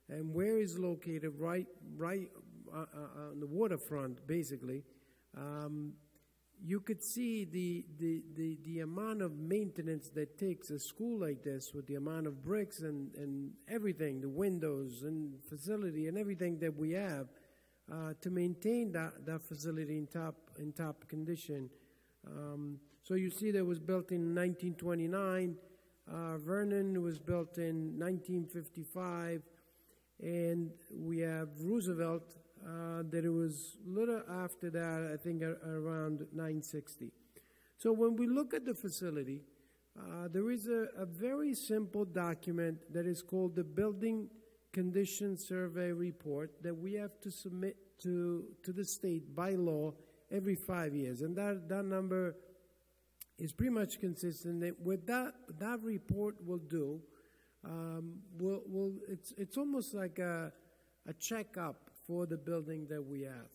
S1: and where is located right, right uh, uh, on the waterfront, basically, um, you could see the, the, the, the amount of maintenance that takes a school like this with the amount of bricks and, and everything, the windows and facility and everything that we have uh, to maintain that, that facility in top, in top condition. Um, so you see that was built in 1929. Uh, Vernon was built in 1955. And we have Roosevelt uh, that it was a little after that, I think around 960. So when we look at the facility, uh, there is a, a, very simple document that is called the Building Condition Survey Report that we have to submit to, to the state by law every five years. And that, that number is pretty much consistent. What that, that report will do, um, will will it's, it's almost like a, a checkup for the building that we have.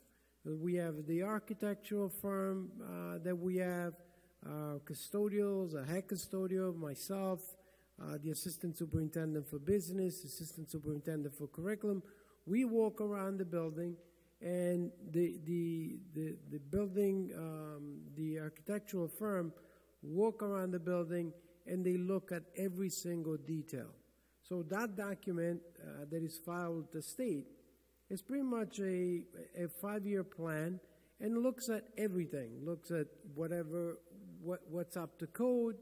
S1: We have the architectural firm uh, that we have, uh, custodials, a head custodial, myself, uh, the assistant superintendent for business, assistant superintendent for curriculum. We walk around the building, and the the the, the building, um, the architectural firm, walk around the building, and they look at every single detail. So that document uh, that is filed with the state it's pretty much a, a five year plan and looks at everything, looks at whatever, what, what's up to code,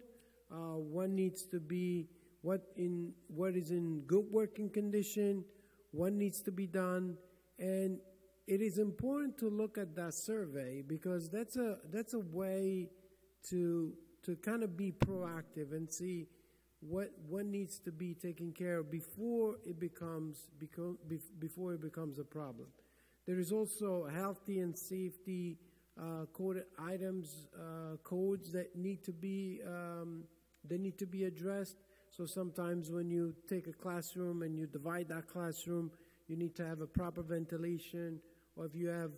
S1: uh, what needs to be, what, in, what is in good working condition, what needs to be done. And it is important to look at that survey because that's a, that's a way to, to kind of be proactive and see what what needs to be taken care of before it becomes become, before it becomes a problem. There is also healthy and safety uh, items uh, codes that need to be um, they need to be addressed. So sometimes when you take a classroom and you divide that classroom, you need to have a proper ventilation, or if you have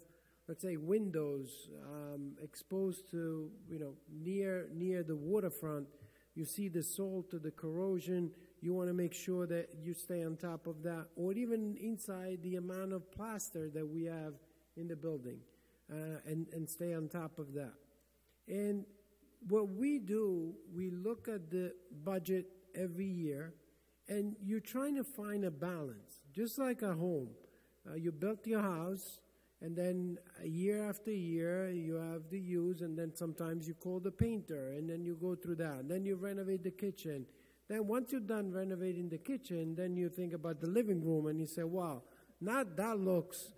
S1: let's say windows um, exposed to you know near near the waterfront you see the salt or the corrosion, you want to make sure that you stay on top of that, or even inside the amount of plaster that we have in the building, uh, and, and stay on top of that. And what we do, we look at the budget every year, and you're trying to find a balance, just like a home. Uh, you built your house, and then year after year you have the use and then sometimes you call the painter and then you go through that and then you renovate the kitchen then once you're done renovating the kitchen then you think about the living room and you say wow not that looks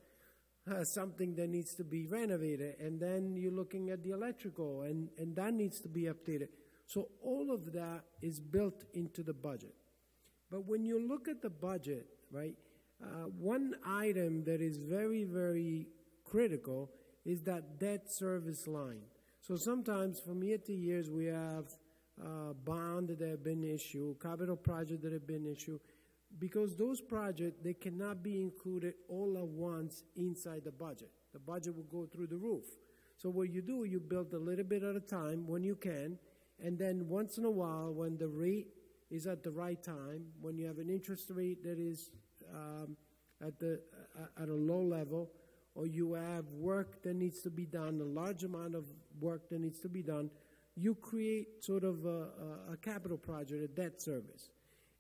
S1: uh, something that needs to be renovated and then you're looking at the electrical and, and that needs to be updated so all of that is built into the budget but when you look at the budget right uh, one item that is very, very critical is that debt service line. So sometimes from year to years we have uh, bond that have been issued, capital project that have been issued, because those projects they cannot be included all at once inside the budget. The budget will go through the roof. So what you do, you build a little bit at a time when you can, and then once in a while, when the rate is at the right time, when you have an interest rate that is um, at, the, uh, at a low level, or you have work that needs to be done, a large amount of work that needs to be done, you create sort of a, a, a capital project, a debt service.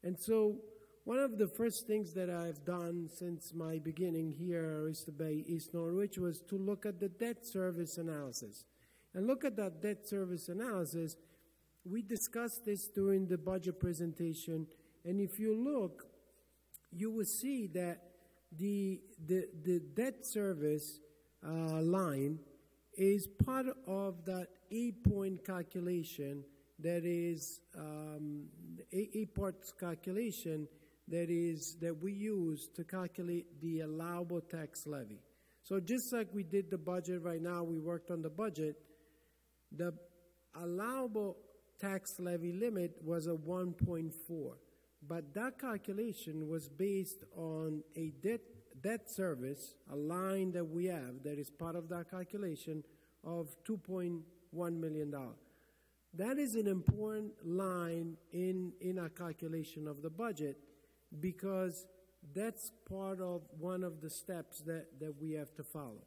S1: And so one of the first things that I've done since my beginning here at Oyster Bay East Norwich was to look at the debt service analysis. And look at that debt service analysis. We discussed this during the budget presentation. And if you look, you will see that the, the, the debt service uh, line is part of that eight point calculation that is um, eight, eight parts calculation that is that we use to calculate the allowable tax levy. So just like we did the budget right now, we worked on the budget. The allowable tax levy limit was a 1.4. But that calculation was based on a debt, debt service, a line that we have that is part of that calculation of $2.1 million. That is an important line in, in our calculation of the budget because that's part of one of the steps that, that we have to follow.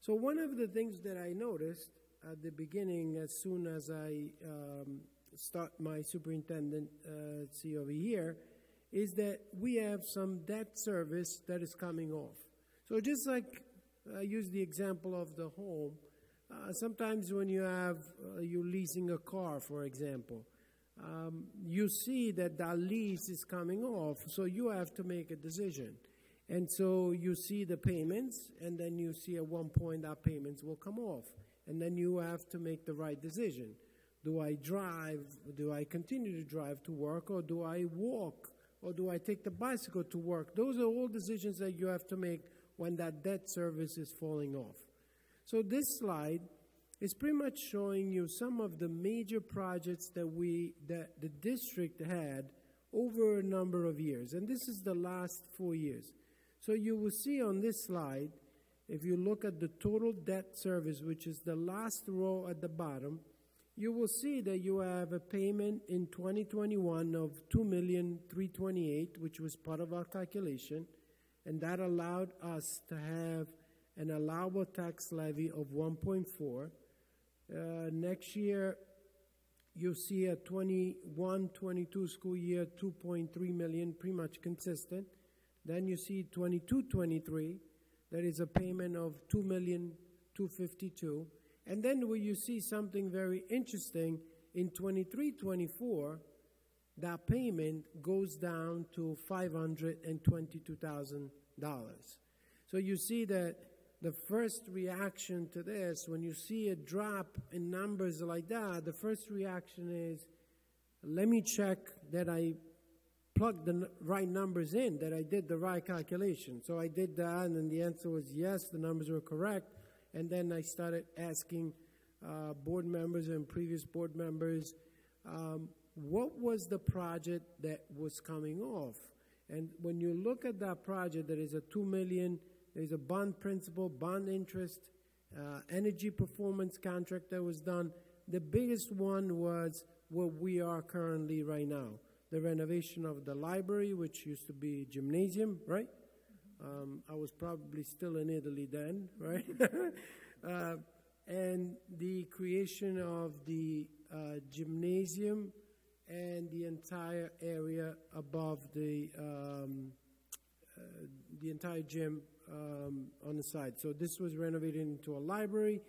S1: So, one of the things that I noticed at the beginning, as soon as I um, start my superintendent uh, see over here, is that we have some debt service that is coming off. So just like I use the example of the home, uh, sometimes when you have uh, you're leasing a car, for example, um, you see that that lease is coming off, so you have to make a decision. And so you see the payments, and then you see at one point that payments will come off. And then you have to make the right decision. Do I drive? Do I continue to drive to work, or do I walk? Or do I take the bicycle to work? Those are all decisions that you have to make when that debt service is falling off. So this slide is pretty much showing you some of the major projects that we that the district had over a number of years. And this is the last four years. So you will see on this slide, if you look at the total debt service, which is the last row at the bottom, you will see that you have a payment in 2021 of 2,328, which was part of our calculation, and that allowed us to have an allowable tax levy of 1.4. Uh, next year, you see a 21 22 school year 2.3 million, pretty much consistent. Then you see 22 23, there is a payment of 2 million 252. And then when you see something very interesting in 23 24, that payment goes down to $522,000. So you see that the first reaction to this, when you see a drop in numbers like that, the first reaction is, let me check that I plugged the right numbers in, that I did the right calculation. So I did that, and the answer was yes, the numbers were correct. And then I started asking uh, board members and previous board members, um, what was the project that was coming off? And when you look at that project, there is a two million there's a bond principal, bond interest, uh, energy performance contract that was done. The biggest one was where we are currently right now the renovation of the library, which used to be gymnasium, right? Um, I was probably still in Italy then, <laughs> right? uh, and the creation of the uh, gymnasium and the entire area above the um, uh, the entire gym um, on the side. So this was renovated into a library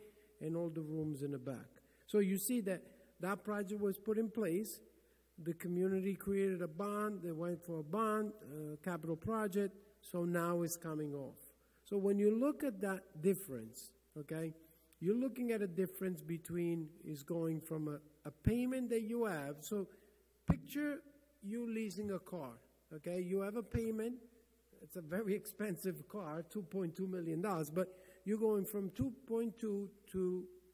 S1: and all the rooms in the back. So you see that that project was put in place. The community created a bond. They went for a bond, capital project. So now it's coming off. So when you look at that difference, okay, you're looking at a difference between is going from a, a payment that you have. So picture you leasing a car, okay? You have a payment it's a very expensive car, $2.2 million, but you're going from 2.2 to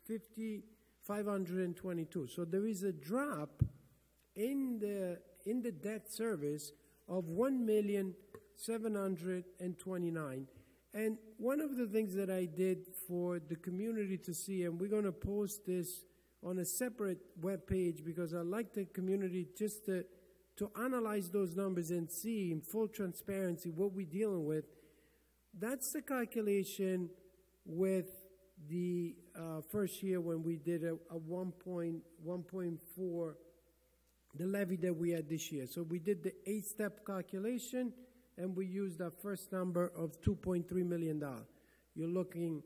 S1: 50, 522. So there is a drop in the, in the debt service of 1,729. And one of the things that I did for the community to see, and we're going to post this on a separate web page because I like the community just to to analyze those numbers and see in full transparency what we're dealing with, that's the calculation with the uh, first year when we did a, a 1.1.4, the levy that we had this year. So we did the eight step calculation and we used our first number of $2.3 million. You're looking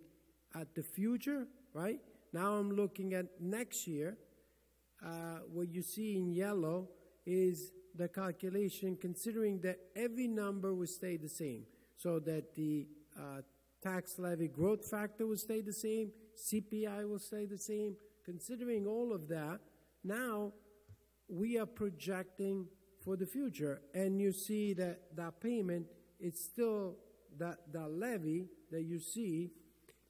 S1: at the future, right? Now I'm looking at next year. Uh, what you see in yellow is the calculation considering that every number will stay the same so that the uh, tax levy growth factor will stay the same, CPI will stay the same. Considering all of that, now we are projecting for the future. And you see that that payment, it's still, that, that levy that you see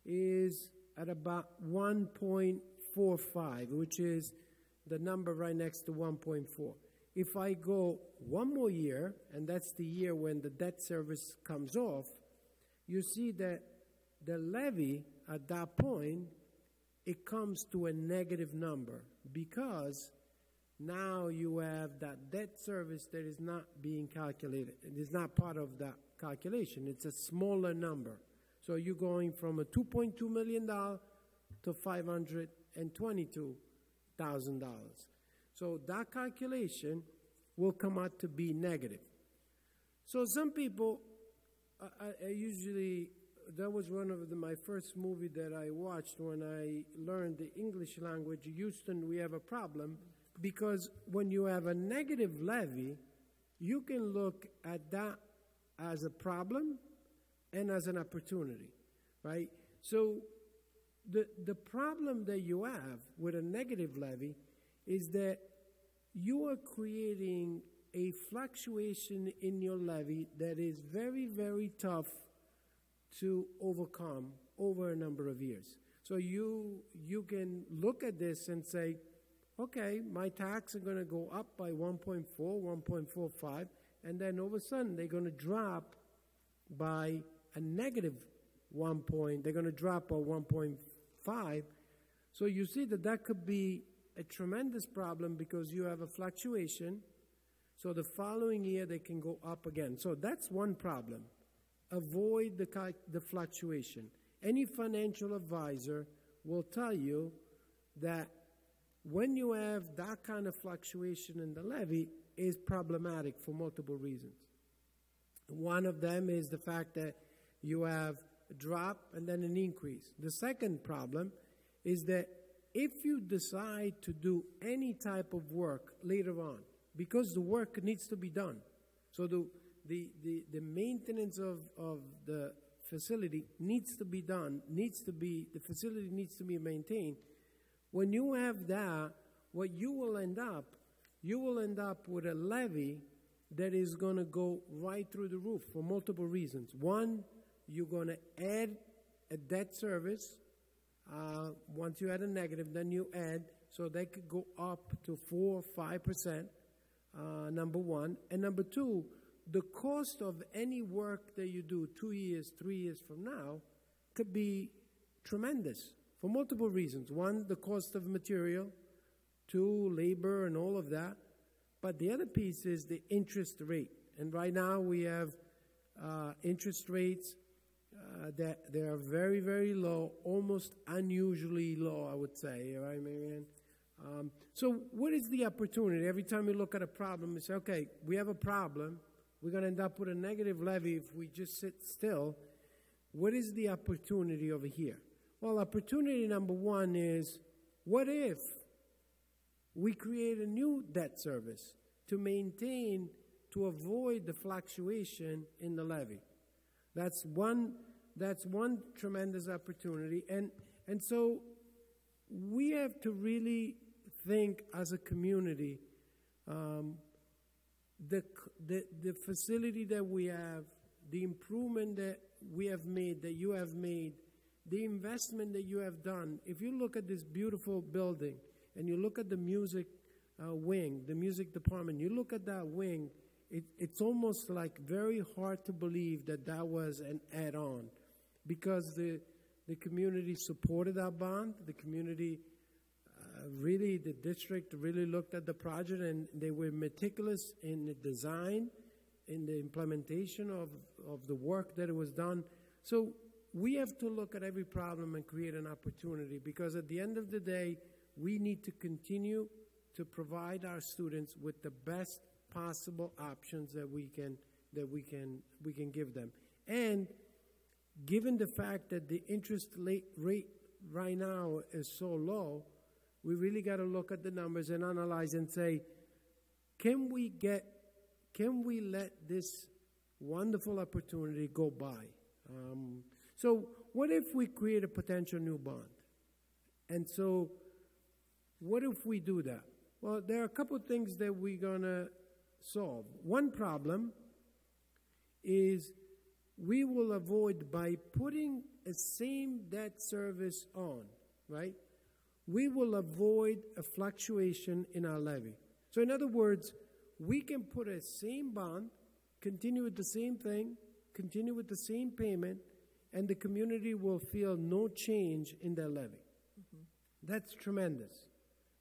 S1: is at about 1.45, which is the number right next to 1.4. If I go one more year, and that's the year when the debt service comes off, you see that the levy at that point it comes to a negative number because now you have that debt service that is not being calculated. It is not part of that calculation. It's a smaller number. So you're going from a $2.2 million to 500 So that calculation will come out to be negative. So some people, I, I- usually, that was one of the, my first movie that I watched when I learned the English language. Houston, we have a problem because when you have a negative levy, you can look at that as a problem and as an opportunity, right? So the, the problem that you have with a negative levy is that you are creating a fluctuation in your levy that is very, very tough to overcome over a number of years. So you you can look at this and say, okay, my tax are going to go up by 1.4, 1.45, and then all of a sudden they're going to drop by a negative one point. They're going to drop by 1.5. So you see that that could be a tremendous problem because you have a fluctuation. So the following year they can go up again. So that's one problem. Avoid the, the fluctuation. Any financial advisor will tell you that when you have that kind of fluctuation in the levy is problematic for multiple reasons. One of them is the fact that you have a drop and then an increase. The second problem is that if you decide to do any type of work later on, because the work needs to be done, so the, the, the, the maintenance of, of the facility needs to be done, needs to be, the facility needs to be maintained. When you have that, what you will end up, you will end up with a levy that is going to go right through the roof for multiple reasons. One, you're going to add a debt service. Uh, once you add a negative, then you add, so they could go up to 4 or 5%, uh, number one. And number two, the cost of any work that you do two years, three years from now could be tremendous for multiple reasons. One, the cost of material, two, labor, and all of that. But the other piece is the interest rate. And right now we have uh, interest rates uh, that they are very, very low, almost unusually low, I would say. Right, Marianne? Um, so, what is the opportunity? Every time we look at a problem, we say, okay, we have a problem. We're going to end up with a negative levy if we just sit still. What is the opportunity over here? Well, opportunity number one is what if we create a new debt service to maintain, to avoid the fluctuation in the levy? That's one, that's one tremendous opportunity. And, and so we have to really think as a community um, the, the, the facility that we have, the improvement that we have made, that you have made, the investment that you have done. If you look at this beautiful building and you look at the music uh, wing, the music department, you look at that wing, it, it's almost like very hard to believe that that was an add on because the, the community supported our bond, the community uh, really, the district really looked at the project and they were meticulous in the design, in the implementation of, of the work that was done. So we have to look at every problem and create an opportunity because at the end of the day, we need to continue to provide our students with the best possible options that we can that we can we can give them. And given the fact that the interest rate right now is so low, we really got to look at the numbers and analyze and say, can we get, can we let this wonderful opportunity go by? Um, so, what if we create a potential new bond? And so, what if we do that? Well, there are a couple of things that we're going to solve. One problem is we will avoid by putting a same debt service on, right? We will avoid a fluctuation in our levy. So, in other words, we can put a same bond, continue with the same thing, continue with the same payment, and the community will feel no change in their levy. Mm-hmm. That's tremendous.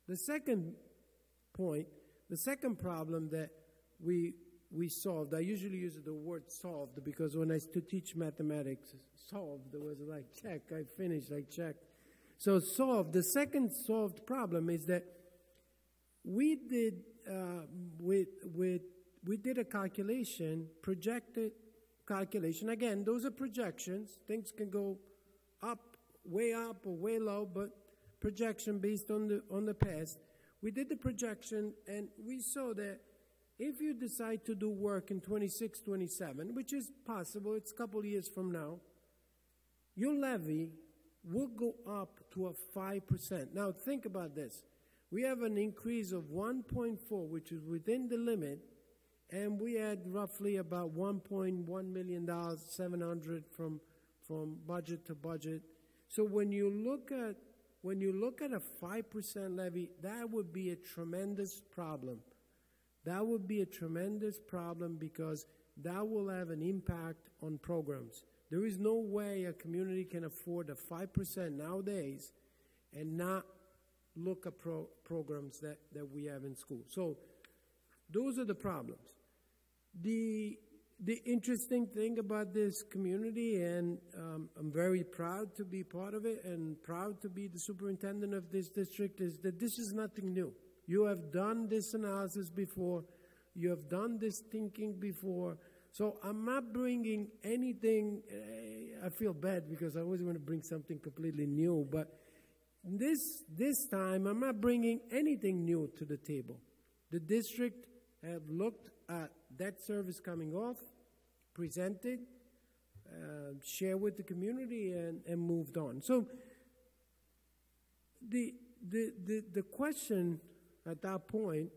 S1: The second point, the second problem that we we solved. I usually use the word solved because when I used to teach mathematics, solved was like check. I finished, like check. So solved. The second solved problem is that we did uh, with with we did a calculation, projected calculation. Again, those are projections. Things can go up, way up, or way low, but projection based on the on the past. We did the projection, and we saw that if you decide to do work in 26, 27, which is possible, it's a couple years from now, your levy will go up to a 5%. Now, think about this. We have an increase of 1.4, which is within the limit, and we had roughly about 1.1 million dollars, 700 from from budget to budget. So when you look at when you look at a 5% levy, that would be a tremendous problem. That would be a tremendous problem because that will have an impact on programs. There is no way a community can afford a 5% nowadays and not look at pro- programs that, that we have in school. So those are the problems. The, the interesting thing about this community, and um, I'm very proud to be part of it and proud to be the superintendent of this district, is that this is nothing new. You have done this analysis before, you have done this thinking before. So I'm not bringing anything. Uh, I feel bad because I always want to bring something completely new, but this this time I'm not bringing anything new to the table. The district have looked at debt service coming off, presented, uh, share with the community, and, and moved on. So the, the, the, the question at that point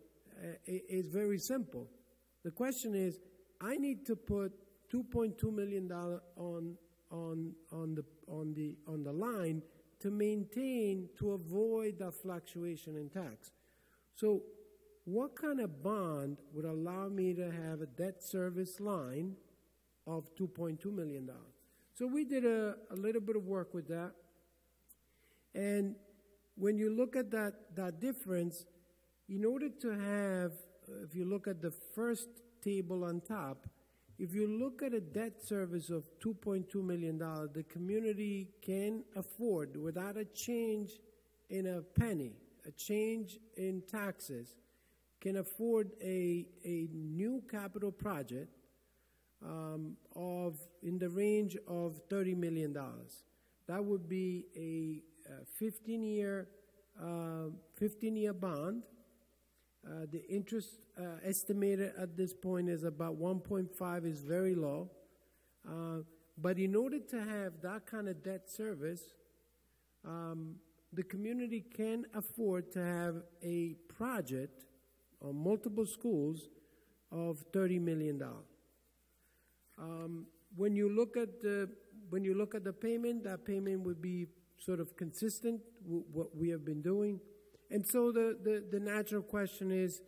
S1: uh, is very simple. The question is, I need to put 2.2 million dollar on on on the on the on the line to maintain to avoid the fluctuation in tax. So what kind of bond would allow me to have a debt service line of $2.2 million? So we did a, a little bit of work with that. And when you look at that, that difference, in order to have, if you look at the first table on top, if you look at a debt service of $2.2 million, the community can afford, without a change in a penny, a change in taxes, can afford a, a new capital project um, of in the range of $30 million. That would be a 15 year uh, 15 year bond. Uh, the interest uh, estimated at this point is about 1.5 is very low. Uh, but in order to have that kind of debt service, um, the community can afford to have a project on multiple schools of $30 million. Um, when you look at the when you look at the payment, that payment would be sort of consistent with what we have been doing. And so the, the, the natural question is,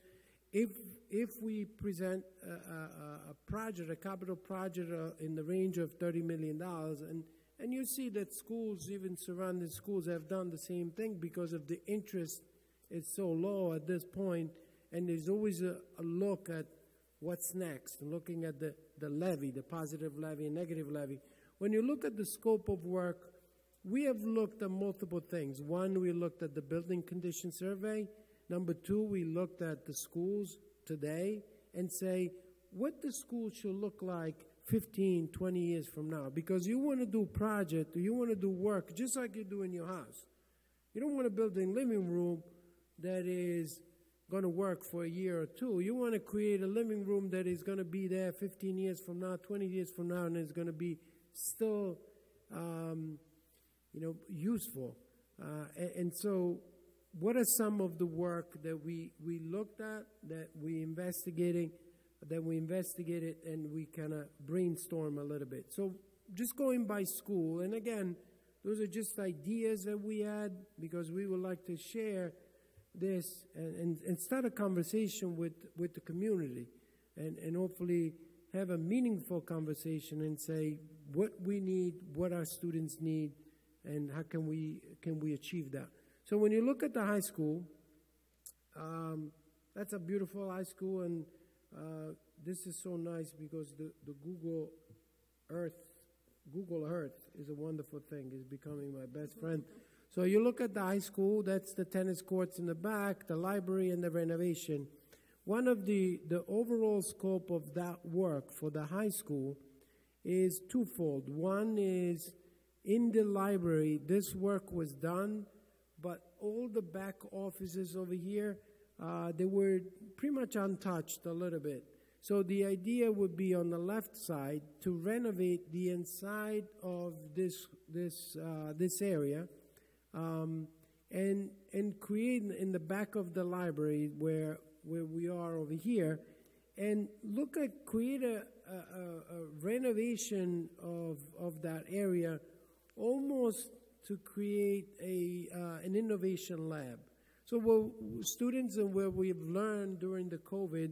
S1: if if we present a, a, a project, a capital project uh, in the range of $30 million, and, and you see that schools, even surrounding schools, have done the same thing because of the interest is so low at this point, and there's always a, a look at what's next, looking at the, the levy, the positive levy and negative levy. When you look at the scope of work, we have looked at multiple things. One, we looked at the building condition survey. Number two, we looked at the schools today and say what the school should look like 15, 20 years from now. Because you want to do project, you want to do work just like you do in your house. You don't want to build a living room that is going to work for a year or two. You want to create a living room that is going to be there 15 years from now, 20 years from now, and is going to be still, um, you know, useful. Uh, and, and, so, what are some of the work that we, we looked at, that we investigating, that we investigated, and we kind of brainstorm a little bit. So, just going by school, and again, those are just ideas that we had because we would like to share this and, and, and, start a conversation with, with the community and, and hopefully have a meaningful conversation and say what we need, what our students need, and how can we, can we achieve that. So when you look at the high school, um, that's a beautiful high school, and uh, this is so nice because the, the Google Earth, Google Earth is a wonderful thing. It's becoming my best friend. So you look at the high school, that's the tennis courts in the back, the library, and the renovation. One of the, the overall scope of that work for the high school is twofold. One is in the library, this work was done, but all the back offices over here, uh, they were pretty much untouched a little bit. So the idea would be on the left side to renovate the inside of this this uh, this area, um, and and create in the back of the library where where we are over here, and look at create a, a, a renovation of of that area, almost to create a uh, an innovation lab. So what students and what we've learned during the COVID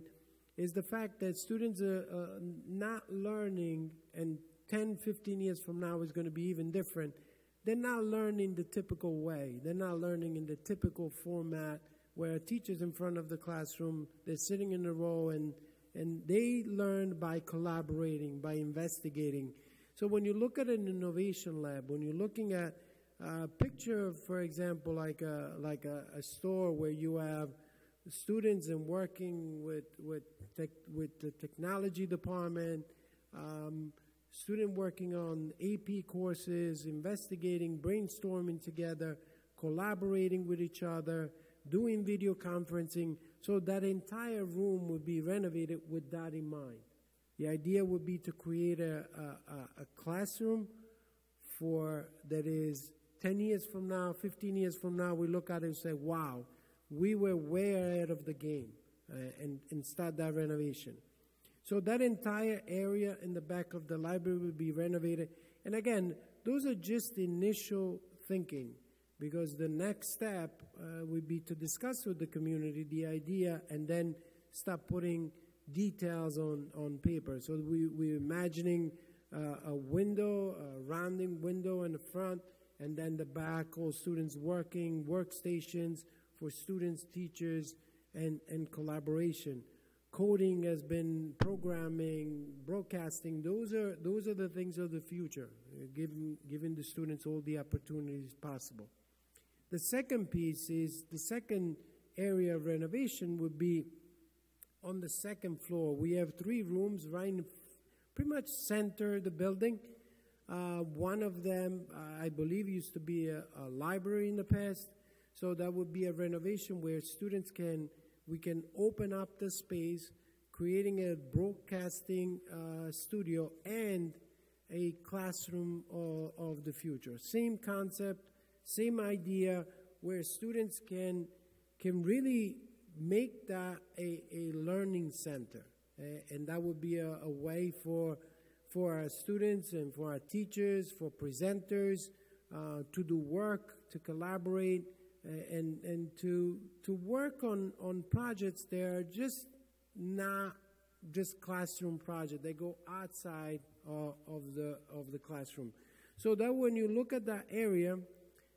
S1: is the fact that students are uh, not learning, and 10, 15 years from now is going to be even different. They're not learning the typical way. They're not learning in the typical format where a teacher's in front of the classroom, they're sitting in a row, and, and they learn by collaborating, by investigating. So when you look at an innovation lab, when you're looking at a picture, for example, like a, like a, a store where you have students and working with with tech, with the technology department, um, student working on AP courses, investigating, brainstorming together, collaborating with each other, doing video conferencing. So that entire room would be renovated with that in mind. The idea would be to create a, a, a classroom for that is 10 years from now, 15 years from now, we look at it and say, wow, we were way ahead of the game uh, and, and start that renovation. So that entire area in the back of the library will be renovated. And again, those are just initial thinking because the next step uh, would be to discuss with the community the idea and then start putting details on, on paper. So we, we're imagining uh, a window, a rounding window in the front, and then the back, all students working, workstations, for students, teachers, and, and collaboration. Coding has been programming, broadcasting. Those are, those are the things of the future, giving, giving the students all the opportunities possible. The second piece is the second area of renovation would be on the second floor. We have three rooms right in pretty much center the building. Uh, one of them, uh, I believe, used to be a, a, library in the past. So that would be a renovation where students can, we can open up the space, creating a broadcasting uh, studio and a classroom of, of, the future. Same concept, same idea, where students can, can really make that a, a learning center. Uh, and that would be a, a way for, for our students and for our teachers, for presenters, uh, to do work, to collaborate, and, and to, to work on, on projects that are just not just classroom projects. They go outside of, of, the, of the classroom. So that when you look at that area,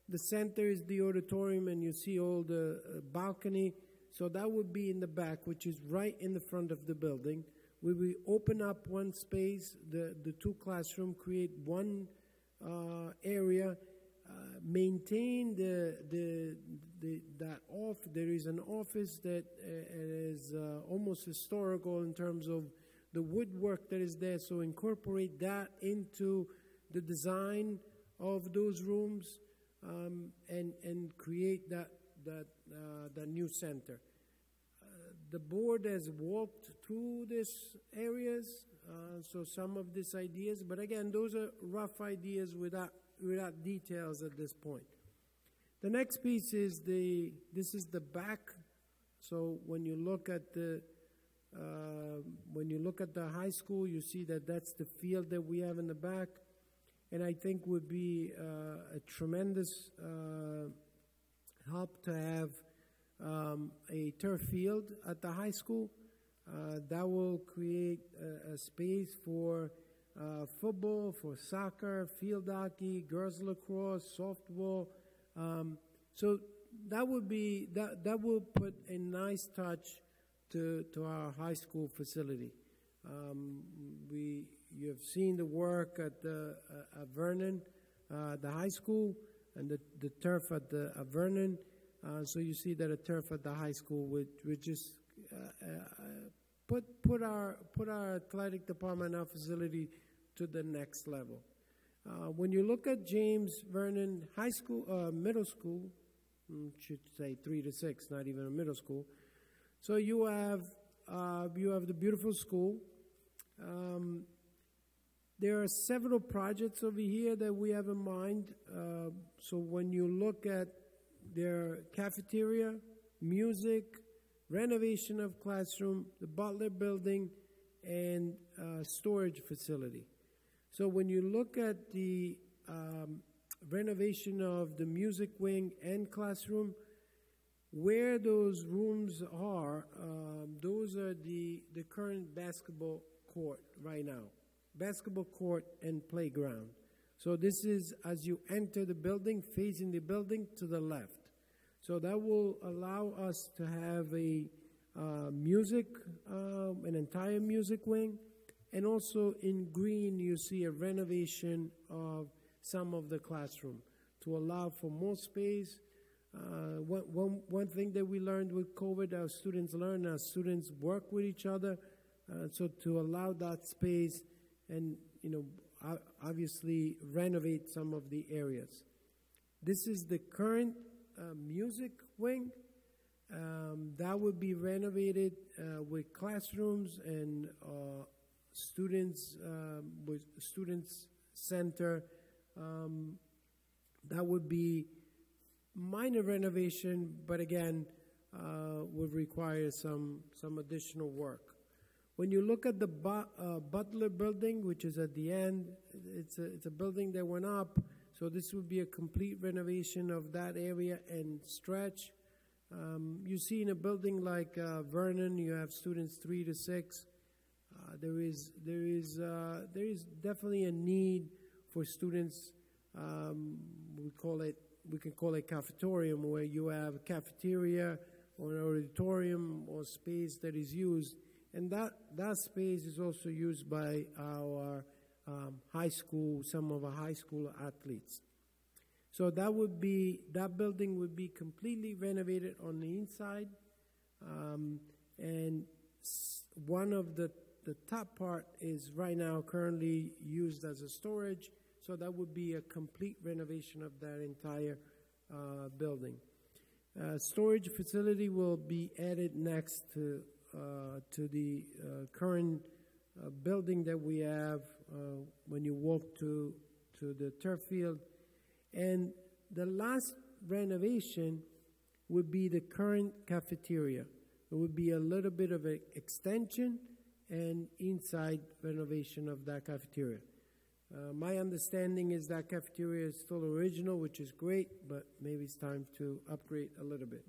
S1: the center is the auditorium and you see all the uh, balcony. So that would be in the back, which is right in the front of the building. We will open up one space, the, the two classroom, create one uh, area uh, maintain the, the, the, that off. There is an office that uh, is uh, almost historical in terms of the woodwork that is there. So incorporate that into the design of those rooms um, and and create that that uh, that new center. Uh, the board has walked through these areas, uh, so some of these ideas, but again, those are rough ideas without without details at this point. The next piece is the, this is the back. So when you look at the, uh, when you look at the high school, you see that that's the field that we have in the back. And I think would be uh, a tremendous uh, help to have um, a turf field at the high school. Uh, that will create a, a space for uh, football, for soccer, field hockey, girls lacrosse, softball. Um, so that would be that that will put a nice touch to to our high school facility. Um, we you have seen the work at the uh, at Vernon, uh, the high school. And the, the turf at the at Vernon. Uh, so you see that a turf at the high school would, would just put put our put our athletic department, our facility, to the next level. Uh, when you look at James Vernon High School, uh, middle school, mm, should say three to six, not even a middle school. So you have uh, you have the beautiful school. Um, there are several projects over here that we have in mind. Uh, so when you look at their cafeteria, music, renovation of classroom, the Butler building, and uh, storage facility. So when you look at the um, renovation of the music wing and classroom, where those rooms are, um, those are the, the current basketball court right now. Basketball court and playground. So this is as you enter the building, facing the building to the left. So that will allow us to have a uh, music, um, an entire music wing, and also in green you see a renovation of some of the classroom to allow for more space. Uh, one, one, one thing that we learned with COVID, our students learn, our students work with each other. Uh, so to allow that space and, you know, obviously renovate some of the areas. This is the current uh, music wing. Um, that would be renovated uh, with classrooms and uh, students um, with students center. Um, that would be minor renovation, but again, uh, would require some some additional work. When you look at the uh, Butler building, which is at the end, it's a, it's a building that went up, so this would be a complete renovation of that area and stretch. Um, you see in a building like uh, Vernon, you have students three to six. Uh, there is there is uh, there is definitely a need for students. Um, we call it we can call it cafetorium, where you have a cafeteria or an auditorium or space that is used, and that that space is also used by our um, high school, some of our high school athletes. So that would be that building would be completely renovated on the inside, um, and one of the the top part is right now currently used as a storage. So that would be a complete renovation of that entire uh, building. Uh, storage facility will be added next to to the uh, current uh, building that we have uh, when you walk to to the turf field, and the last renovation would be the current cafeteria. It would be a little bit of an extension and inside renovation of that cafeteria. Uh, my understanding is that cafeteria is still original, which is great, but maybe it's time to upgrade a little bit.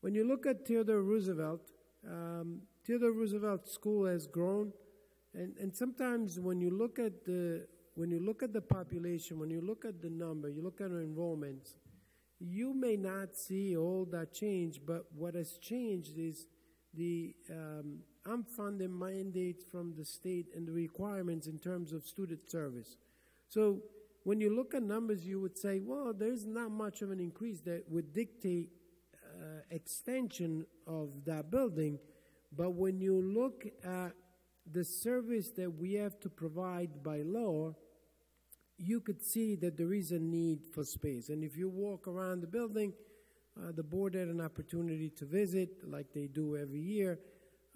S1: When you look at Theodore Roosevelt, um, Theodore Roosevelt School has grown, and, and sometimes when you look at the when you look at the population, when you look at the number, you look at enrollments, you may not see all that change, but what has changed is the um, unfunded mandates from the state and the requirements in terms of student service. So when you look at numbers, you would say, well, there's not much of an increase that would dictate extension of that building. But when you look at the service that we have to provide by law, you could see that there is a need for space. And if you walk around the building, uh, the board had an opportunity to visit, like they do every year.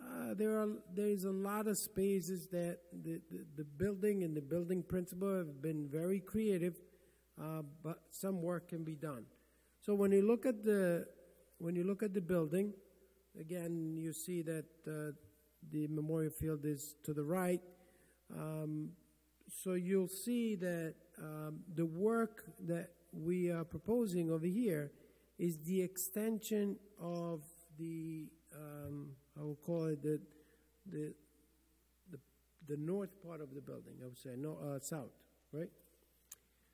S1: Uh, there are there is a lot of spaces that the, the, the, building and the building principal have been very creative, uh, but some work can be done. So when you look at the when you look at the building, again you see that uh, the memorial field is to the right. Um, so you'll see that um, the work that we are proposing over here is the extension of the, um, I will call it the, the, the, the, north part of the building, I would say, no, uh, south, right?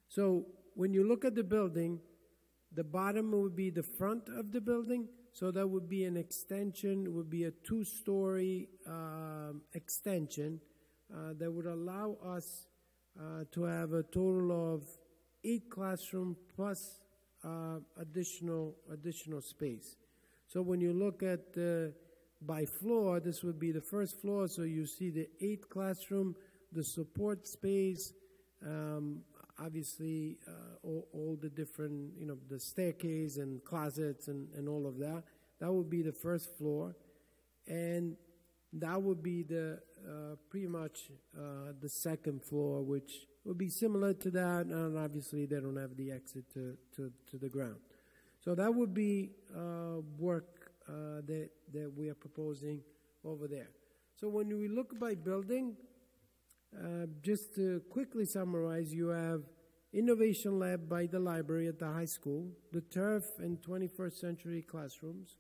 S1: So when you look at the building, the bottom would be the front of the building, so that would be an extension, would be a two story um, extension uh, that would allow us uh, to have a total of eight classroom plus uh, additional additional space. So when you look at by floor, this would be the first floor. So you see the eight classroom, the support space, um, obviously uh, all, all, the different, you know, the staircase and closets and, and all of that. That would be the first floor. And that would be the uh, pretty much uh, the second floor, which would be similar to that, and obviously they don't have the exit to, to, to the ground. So that would be work that, that we are proposing over there. So when we look by building, uh, just to quickly summarize, you have Innovation Lab by the library at the high school, the turf and 21st century classrooms,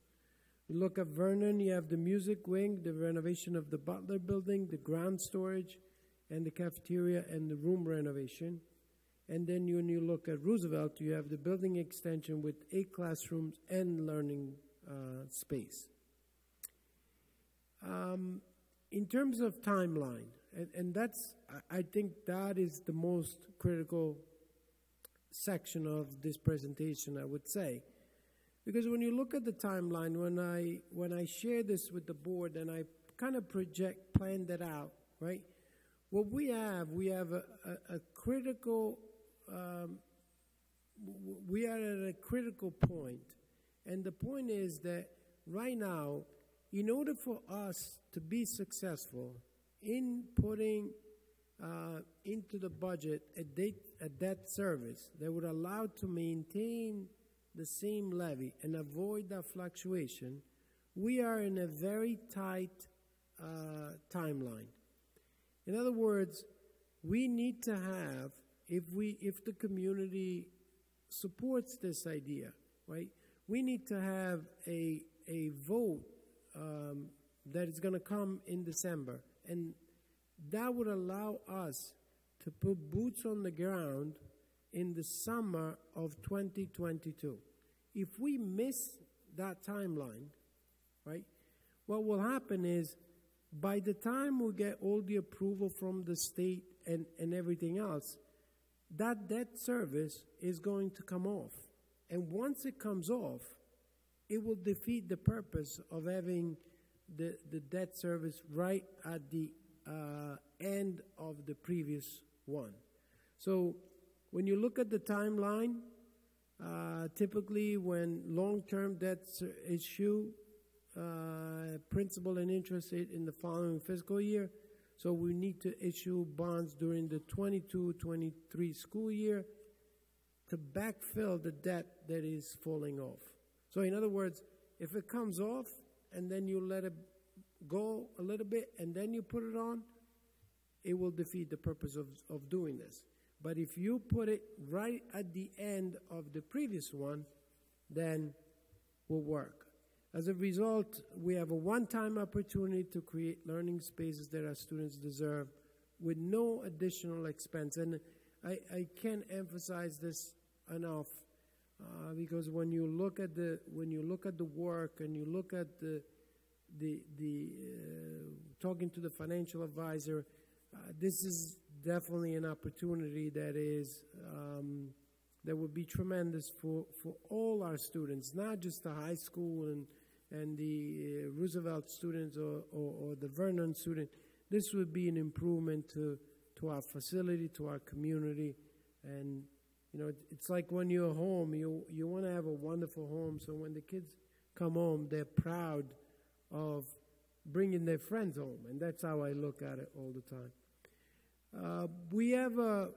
S1: you look at Vernon, you have the music wing, the renovation of the Butler building, the ground storage, and the cafeteria and the room renovation. And then when you look at Roosevelt, you have the building extension with eight classrooms and learning uh, space. Um, in terms of timeline, and, and that's, I think that is the most critical section of this presentation, I would say. Because when you look at the timeline, when I when I share this with the board and I kind of project, plan that out, right? What we have, we have a, a, a critical, um, we are at a critical point, and the point is that right now, in order for us to be successful in putting uh, into the budget a, debt, a debt service that would allow to maintain the same levy and avoid that fluctuation, we are in a very tight uh, timeline. In other words, we need to have, if we, if the community supports this idea, right, we need to have a, a vote um, that is going to come in December. And that would allow us to put boots on the ground in the summer of 2022. If we miss that timeline, right, what will happen is by the time we get all the approval from the state and, and everything else, that debt service is going to come off. And once it comes off, it will defeat the purpose of having the, the debt service right at the uh, end of the previous one. So when you look at the timeline, uh, typically, when long-term debts issue, uh, principal and interest in the following fiscal year. So we need to issue bonds during the 22-23 school year to backfill the debt that is falling off. So in other words, if it comes off and then you let it go a little bit and then you put it on, it will defeat the purpose of, of doing this. But if you put it right at the end of the previous one, then will work. As a result, we have a one-time opportunity to create learning spaces that our students deserve with no additional expense. And I, I can't emphasize this enough uh, because when you look at the when you look at the work and you look at the the the uh, talking to the financial advisor, uh, this is definitely an opportunity that is um, that would be tremendous for, for all our students, not just the high school and and the uh, Roosevelt students or, or, or, the Vernon student. This would be an improvement to to our facility, to our community, and you know it's like when you're home, you you want to have a wonderful home. So when the kids come home, they're proud of bringing their friends home, and that's how I look at it all the time. Uh, we have a,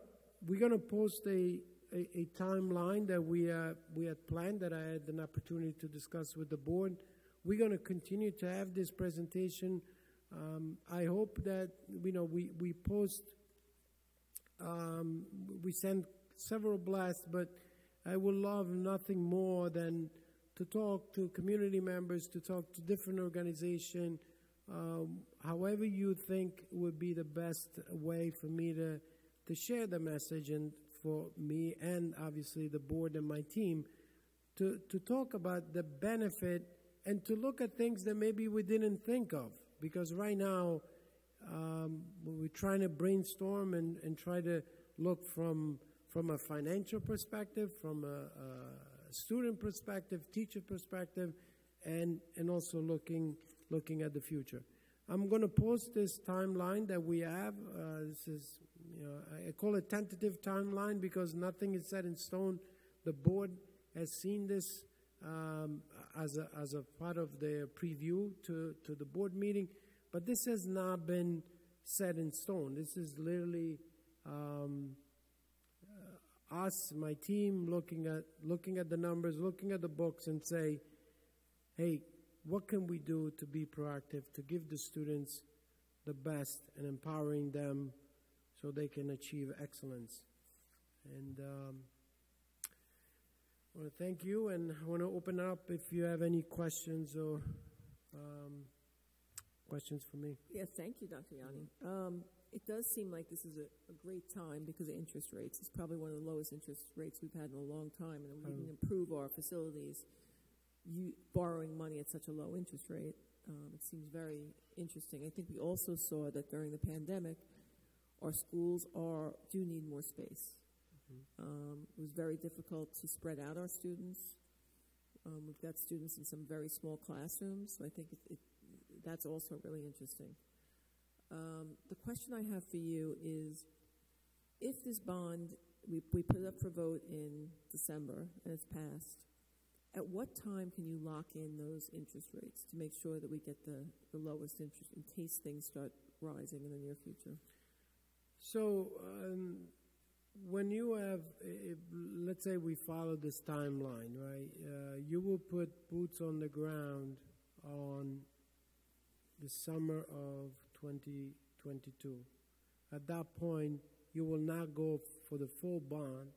S1: we're going to post a, a, a, timeline that we, uh, we had planned that I had an opportunity to discuss with the board. We're going to continue to have this presentation. Um, I hope that, you know, we, we post, um, we send several blasts, but I would love nothing more than to talk to community members, to talk to different organizations, um, however you think would be the best way for me to, to share the message and for me and obviously the board and my team to, to talk about the benefit and to look at things that maybe we didn't think of. Because right now, um, we're trying to brainstorm and, and try to look from from a financial perspective, from a, a student perspective, teacher perspective, and, and also looking, looking at the future. I'm going to post this timeline that we have. Uh, this is, you know, I call it tentative timeline because nothing is set in stone. The board has seen this um, as, a, as a part of their preview to, to the board meeting, but this has not been set in stone. This is literally um, us, my team, looking at looking at the numbers, looking at the books, and say, "Hey, what can we do to be proactive, to give the students the best, and empowering them so they can achieve excellence?" And um, I want to thank you, and I want to open up if you have any questions or um, questions for me.
S3: Yes, thank you, Dr. Ianni. Um, it does seem like this is a, a, great time because of interest rates. It's probably one of the lowest interest rates we've had in a long time, and we can improve our facilities you, borrowing money at such a low interest rate. Um, it seems very interesting. I think we also saw that during the pandemic, our schools are do need more space. Mm-hmm. Um, it was very difficult to spread out our students. Um, we've got students in some very small classrooms, so I think it, it, that's also really interesting. Um, the question I have for you is if this bond, we, we put it up for vote in December and it's passed, at what time can you lock in those interest rates to make sure that we get the, the lowest interest in case things start rising in the near future?
S1: So, um, when you have, if, let's say we follow this timeline, right? Uh, you will put boots on the ground on the summer of 2022. At that point, you will not go for the full bond,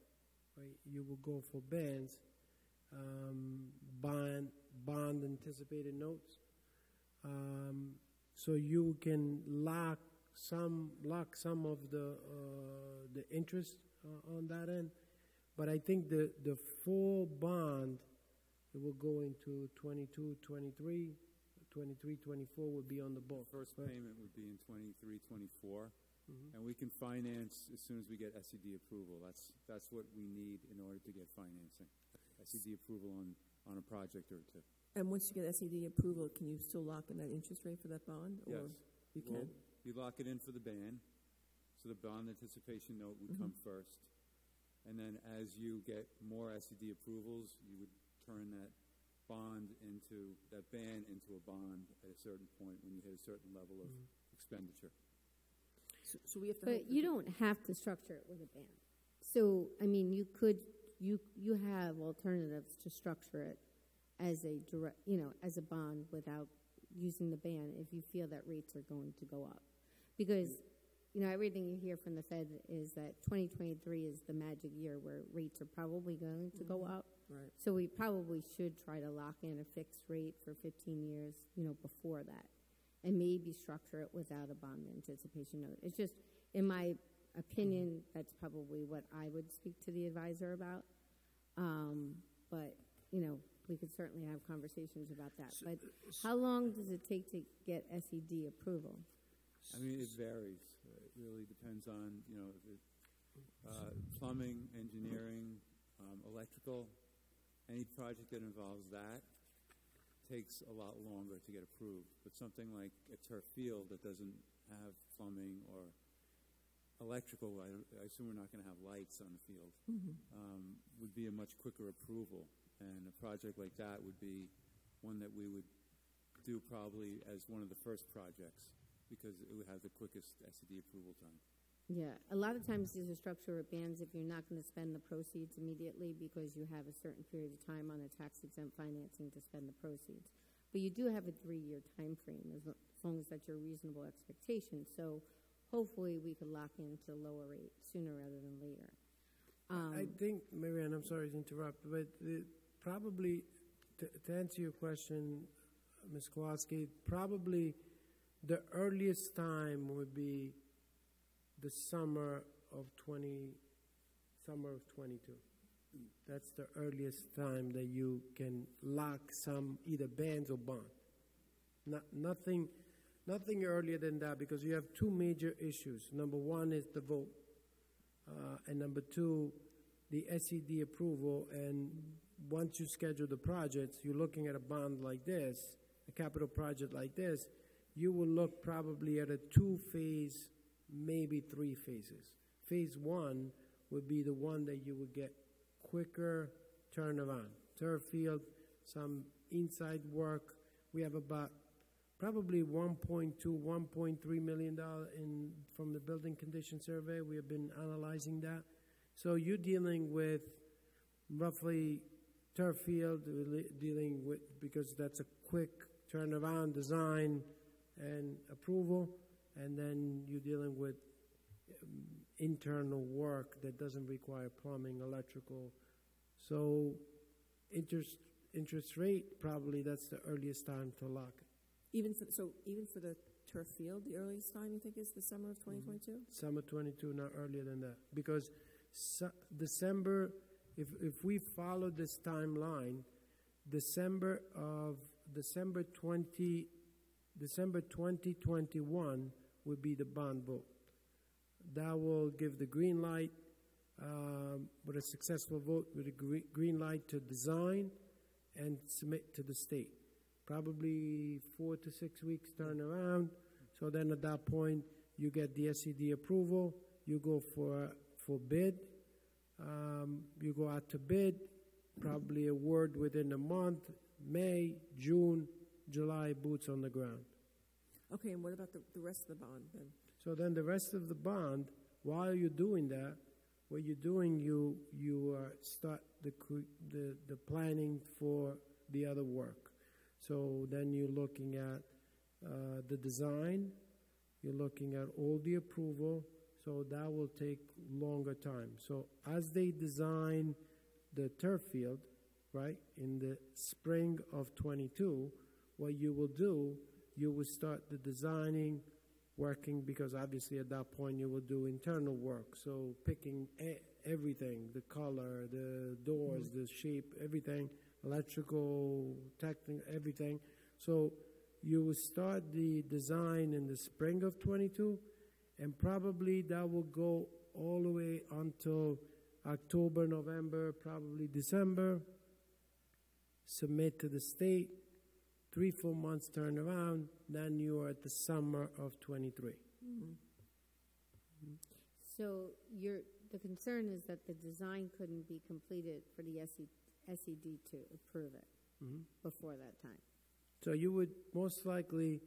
S1: right? You will go for bands, um, bond, bond anticipated notes. Um, so you can lock some lock some of the uh, the interest uh, on that end, but I think the the full bond it will go into 22, 23, 23, 24 would be on the book.
S13: The first payment would be in 23, 24. Mm-hmm. And we can finance as soon as we get SED approval. That's, that's what we need in order to get financing. SED approval on, on a project or two.
S3: And once you get SED approval, can you still lock in that interest rate for that bond?
S13: Yes.
S3: Or you can?
S13: Well, you lock it in for the band. So the bond anticipation note would
S3: Mhm.
S13: come first. And then as you get more SED approvals, you would turn that bond into, that ban into a bond at a certain point when you hit a certain level of mm-hmm. expenditure.
S3: So, so we have to.
S2: But you don't have to structure it with a band. So, I mean, you could, you, you have alternatives to structure it as a direct, you know, as a bond without using the ban if you feel that rates are going to go up. Because, you know, everything you hear from the Fed is that 2023 is the magic year where rates are probably going to go mm-hmm. up.
S3: Right.
S2: So we probably should try to lock in a fixed rate for 15 years, you know, before that, and maybe structure it without a bond anticipation note. It's just, in my opinion, that's probably what I would speak to the advisor about. Um, but you know, we could certainly have conversations about that. But how long does it take to get SED approval?
S13: I mean, it varies. It really depends on, you know, if it, uh, plumbing, engineering, um, electrical, any project that involves that takes a lot longer to get approved. But something like a turf field that doesn't have plumbing or electrical, I, I assume we're not going to have lights on the field,
S3: Mhm.
S13: um, would be a much quicker approval. And a project like that would be one that we would do probably as one of the first projects because it would have the quickest SED approval time.
S2: Yeah, a lot of times these are structural bands if you're not going to spend the proceeds immediately because you have a certain period of time on a tax exempt financing to spend the proceeds. But you do have a three year time frame as, long as that's your reasonable expectation. So hopefully we could lock into a lower rate sooner rather than later. Um,
S1: I think, Marianne, I'm sorry to interrupt, but it probably, to, to answer your question, Ms. Kowalski, probably the earliest time would be the summer of 20, summer of 22. That's the earliest time that you can lock some either bands or bond. Not, nothing, nothing earlier than that because you have two major issues. Number one is the vote, uh, and number two, the SED approval, and once you schedule the projects, you're looking at a bond like this, a capital project like this, you will look probably at a two-phase, maybe three phases. Phase one would be the one that you would get quicker turnaround. Turf field, some inside work. We have about probably 1.2, 1.3 million dollar in from the building condition survey. We have been analyzing that. So you're dealing with roughly turf field, dealing with because that's a quick turnaround design and approval, and then you're dealing with um, internal work that doesn't require plumbing, electrical. So interest interest rate probably that's the earliest time to lock it.
S3: Even for, so even for the turf field, the earliest time you think is the summer of 2022?
S1: Summer 22, not earlier than that. Because su- December, if, if we follow this timeline, December of, December 20, December 2021 would be the bond vote. That will give the green light, um, with a successful vote, with a green light to design and submit to the state. Probably four to six weeks turnaround. So then at that point, you get the SED approval, you go for, for bid, um, you go out to bid, probably a word within a month, May, June, July, boots on the ground.
S3: Okay, and what about the, the rest of the bond then?
S1: So then the rest of the bond, while you're doing that, what you're doing, you you uh, start the, the the planning for the other work. So then you're looking at uh, the design, you're looking at all the approval. So that will take longer time. So as they design the turf field, right in the spring of 22, what you will do, you will start the designing working because obviously at that point you will do internal work. So picking everything, the color, the doors, the shape, everything, electrical, technical, everything. So you will start the design in the spring of 22 and probably that will go all the way until October, November, probably December. Submit to the state, three, four months turnaround, then you are at the summer of 23.
S2: So your, the concern is that the design couldn't be completed for the SED to approve it
S1: Mhm.
S2: before that time.
S1: So you would most likely,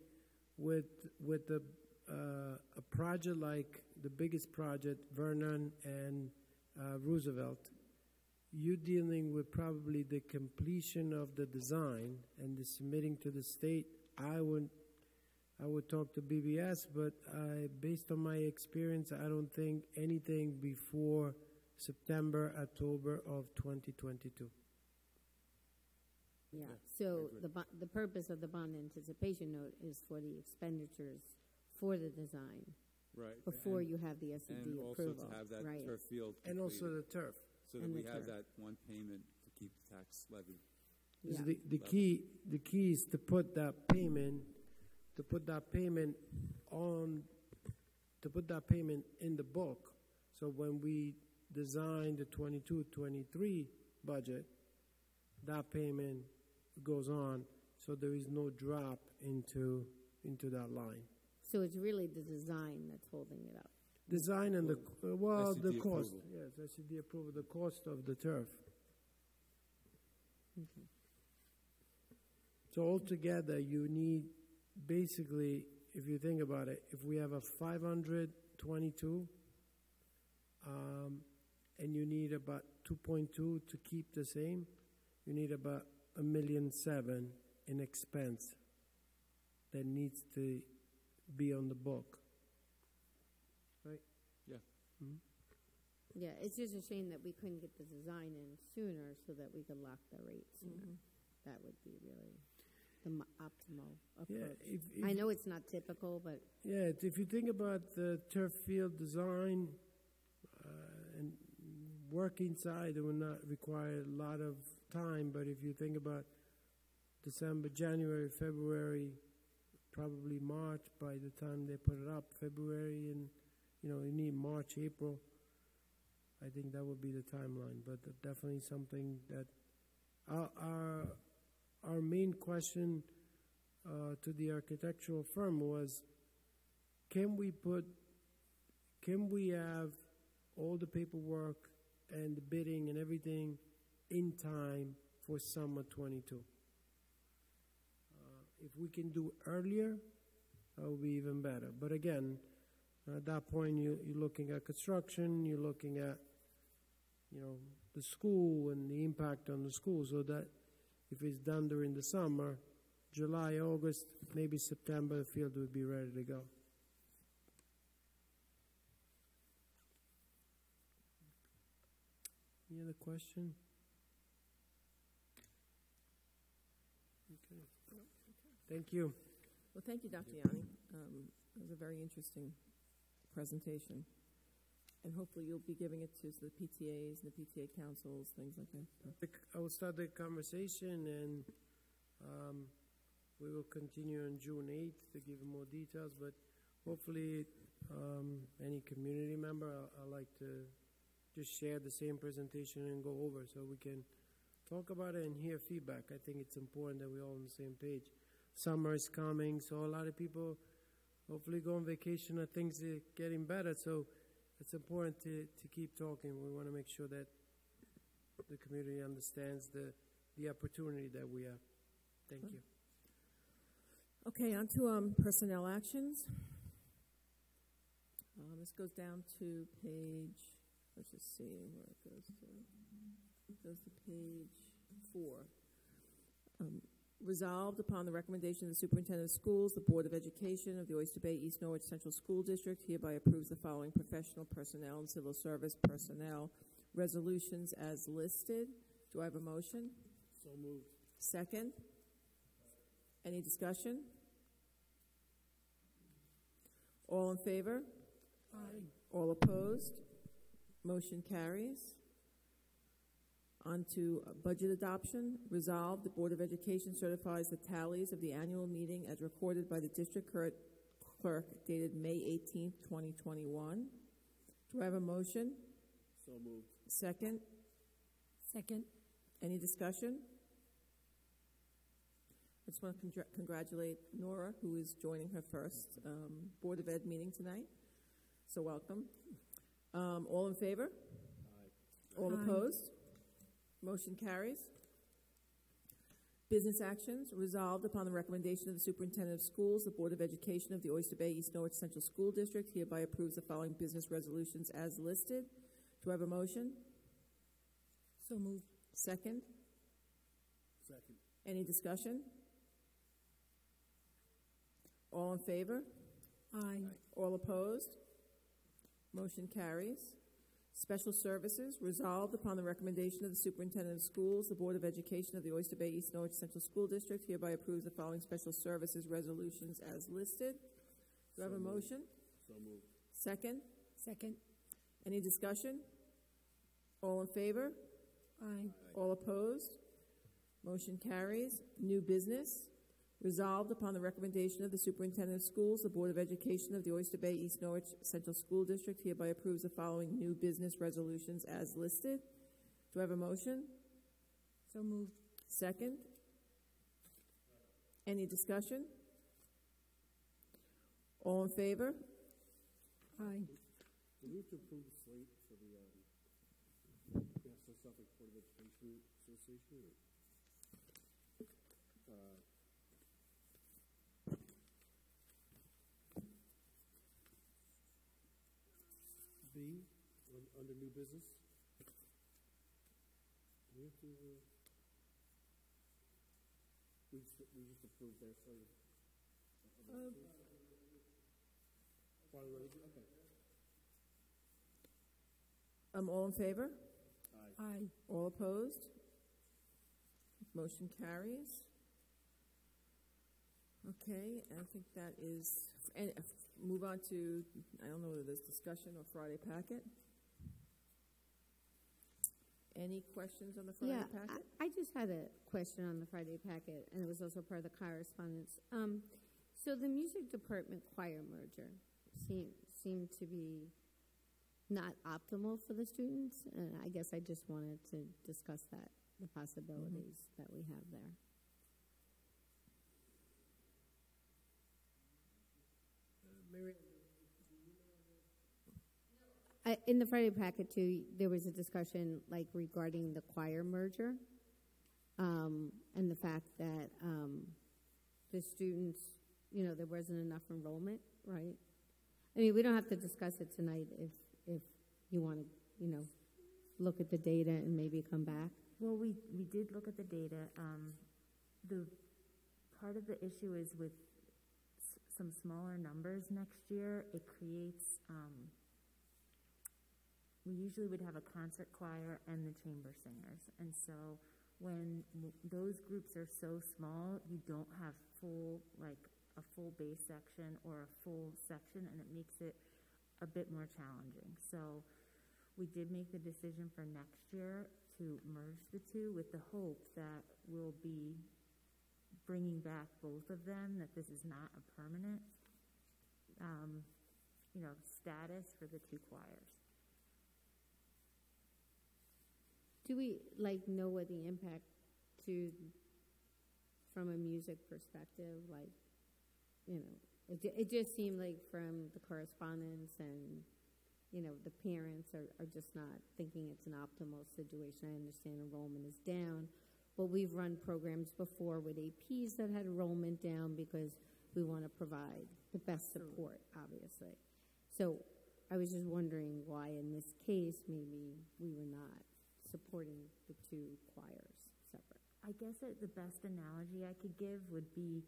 S1: with with the uh, a project like the biggest project, Vernon and uh, Roosevelt, you're dealing with probably the completion of the design and the submitting to the state. I would I would talk to BBS, but I, based on my experience, I don't think anything before September, October of 2022.
S2: Yeah, so the, the purpose of the bond anticipation note is for the expenditures for the design.
S13: Right.
S2: Before
S13: and-
S2: you have the SED
S13: And also
S2: approval,
S13: to have that
S2: right.
S13: turf field
S1: And also the turf.
S13: So that we have that one payment to keep the tax levy.
S1: Is
S2: Yeah.
S1: The, the
S13: level.
S1: key, the key is to put that payment, to put that payment on, to put that payment in the book. So when we design the 22, 23 budget, that payment goes on, so there is no drop into, into that line.
S2: So it's really the design that's holding it up.
S1: Design and the, uh, well, the cost,
S13: approval.
S1: yes, SED approval, the cost of the turf. So altogether, you need, basically, if you think about it, if we have a five hundred twenty-two, um, and you need about two point two to keep the same, you need about a million seven in expense that needs to be on the book. Right?
S13: Yeah.
S2: It's just a shame that we couldn't get the design in sooner so that we could lock the rate sooner.
S3: Mhm.
S2: That would be really the optimal
S1: Yeah,
S2: approach.
S1: if,
S2: I know it's not typical, but
S1: Yeah, if you think about the turf field design uh, and work inside, it would not require a lot of time. But if you think about December, January, February, probably March by the time they put it up, February, and you know you need March, April. I think that would be the timeline, but definitely something that our, our, our main question uh, to the architectural firm was, can we put, can we have all the paperwork and the bidding and everything in time for summer 22? Uh, if we can do earlier, that would be even better. But again, at that point, you, you're looking at construction, you're looking at, you know, the school and the impact on the school. So that if it's done during the summer, July, August, maybe September, the field would be ready to go. Any other question? Okay. Thank you.
S3: Well, thank you, Dr. Ianni. Um, it was a very interesting presentation. And hopefully you'll be giving it to the PTAs and the PTA councils, things like that.
S1: I will start the conversation and um, we will continue on June 8th to give more details, but hopefully um, any community member, I- I'd like to just share the same presentation and go over so we can talk about it and hear feedback. I think it's important that we're all on the same page. Summer is coming, so a lot of people hopefully go on vacation and things are getting better, so it's important to, to keep talking. We want to make sure that the community understands the, the opportunity that we have. Thank you.
S3: Okay, on to um, personnel actions. Um, this goes down to page, let's just see where it goes to. It goes to page four. Um, Resolved upon the recommendation of the superintendent of schools, the Board of Education of the Oyster Bay East Norwich Central School District hereby approves the following professional personnel and civil service personnel resolutions as listed. Do I have a motion?
S11: So moved.
S3: Second? Any discussion? All in favor? Aye. All opposed? Motion carries. On to uh, budget adoption. Resolved, the Board of Education certifies the tallies of the annual meeting as recorded by the district clerk clerk dated May 18th, 2021. Do I have a motion?
S11: So moved.
S3: Second? Second. Any discussion? I just want to congr- congratulate Nora, who is joining her first um, Board of Ed meeting tonight. So welcome. Um, all in favor? Aye. All
S11: Aye.
S3: opposed? Motion carries. Business actions, resolved upon the recommendation of the superintendent of schools, the Board of Education of the Oyster Bay East Norwich Central School District hereby approves the following business resolutions as listed. Do I have a motion? So moved. Second?
S11: Second.
S3: Any discussion? All in favor? Aye. All opposed? Motion carries. Special Services, resolved upon the recommendation of the Superintendent of Schools, the Board of Education of the Oyster Bay East Norwich Central School District hereby approves the following Special Services resolutions as listed. Do I have a
S11: So moved.
S3: motion?
S11: So moved.
S3: Second? Second. Any discussion? All in favor? Aye. All opposed? Motion carries. New business. Resolved upon the recommendation of the Superintendent of Schools, the Board of Education of the Oyster Bay East Norwich Central School District hereby approves the following new business resolutions as listed. Do I have a motion? So moved. Second? Any discussion? All in favor? Aye.
S11: Do we have to approve the slate for the, um, Nassau Suffolk Board of Education Association or? Uh, B, un- under new business? We have to, uh, we just, we just approved their slate of- of- of
S3: Uh?
S11: Final okay.
S3: Um, all in favor?
S11: Aye.
S3: Aye. All opposed? Motion carries. Okay, I think that is, and uh, move on to, I don't know whether there's discussion or Friday packet. Any questions on the Friday
S2: Yeah,
S3: packet?
S2: I, I just had a question on the Friday packet, and it was also part of the correspondence. Um, so the music department choir merger seemed, seemed to be not optimal for the students. And I guess I just wanted to discuss that, the possibilities that we have there. In the Friday packet too, there was a discussion like regarding the choir merger, um, and the fact that um, the students, you know, there wasn't enough enrollment, right? I mean, we don't have to discuss it tonight if if you want to, you know, look at the data and maybe come back.
S4: Well, we, we did look at the data. Um, the part of the issue is with some smaller numbers next year, it creates, um, we usually would have a concert choir and the chamber singers. And so when those groups are so small, you don't have full, like, a full bass section or a full section, and it makes it a bit more challenging. So we did make the decision for next year to merge the two with the hope that we'll be bringing back both of them, that this is not a permanent, um, you know, status for the two choirs.
S2: Do we like know what the impact to, from a music perspective, like, you know, it, it just seemed like from the correspondence and, you know, the parents are, are just not thinking it's an optimal situation. I understand enrollment is down, but we've run programs before with APs that had enrollment down because we want to provide the best support, obviously. So I was just wondering why in this case, maybe we were not supporting the two choirs separate.
S4: I guess that the best analogy I could give would be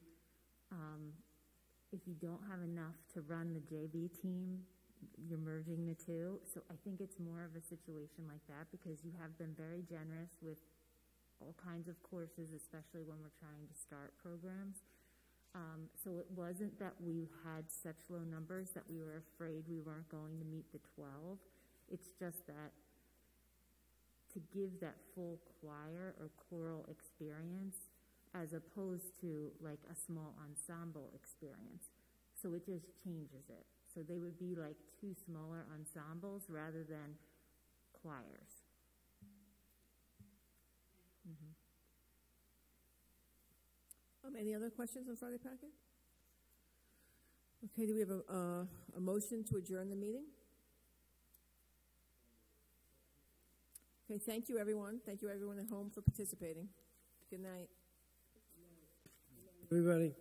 S4: um, if you don't have enough to run the JV team, you're merging the two. So I think it's more of a situation like that because you have been very generous with all kinds of courses, especially when we're trying to start programs. Um, so it wasn't that we had such low numbers that we were afraid we weren't going to meet the 12. It's just that to give that full choir or choral experience as opposed to like a small ensemble experience. So it just changes it. So they would be like two smaller ensembles rather than choirs. Mhm.
S3: Um, any other questions on Friday packet? Okay, do we have a, uh, a motion to adjourn the meeting? Okay, thank you, everyone. Thank you, everyone at home for participating. Good night.
S1: everybody.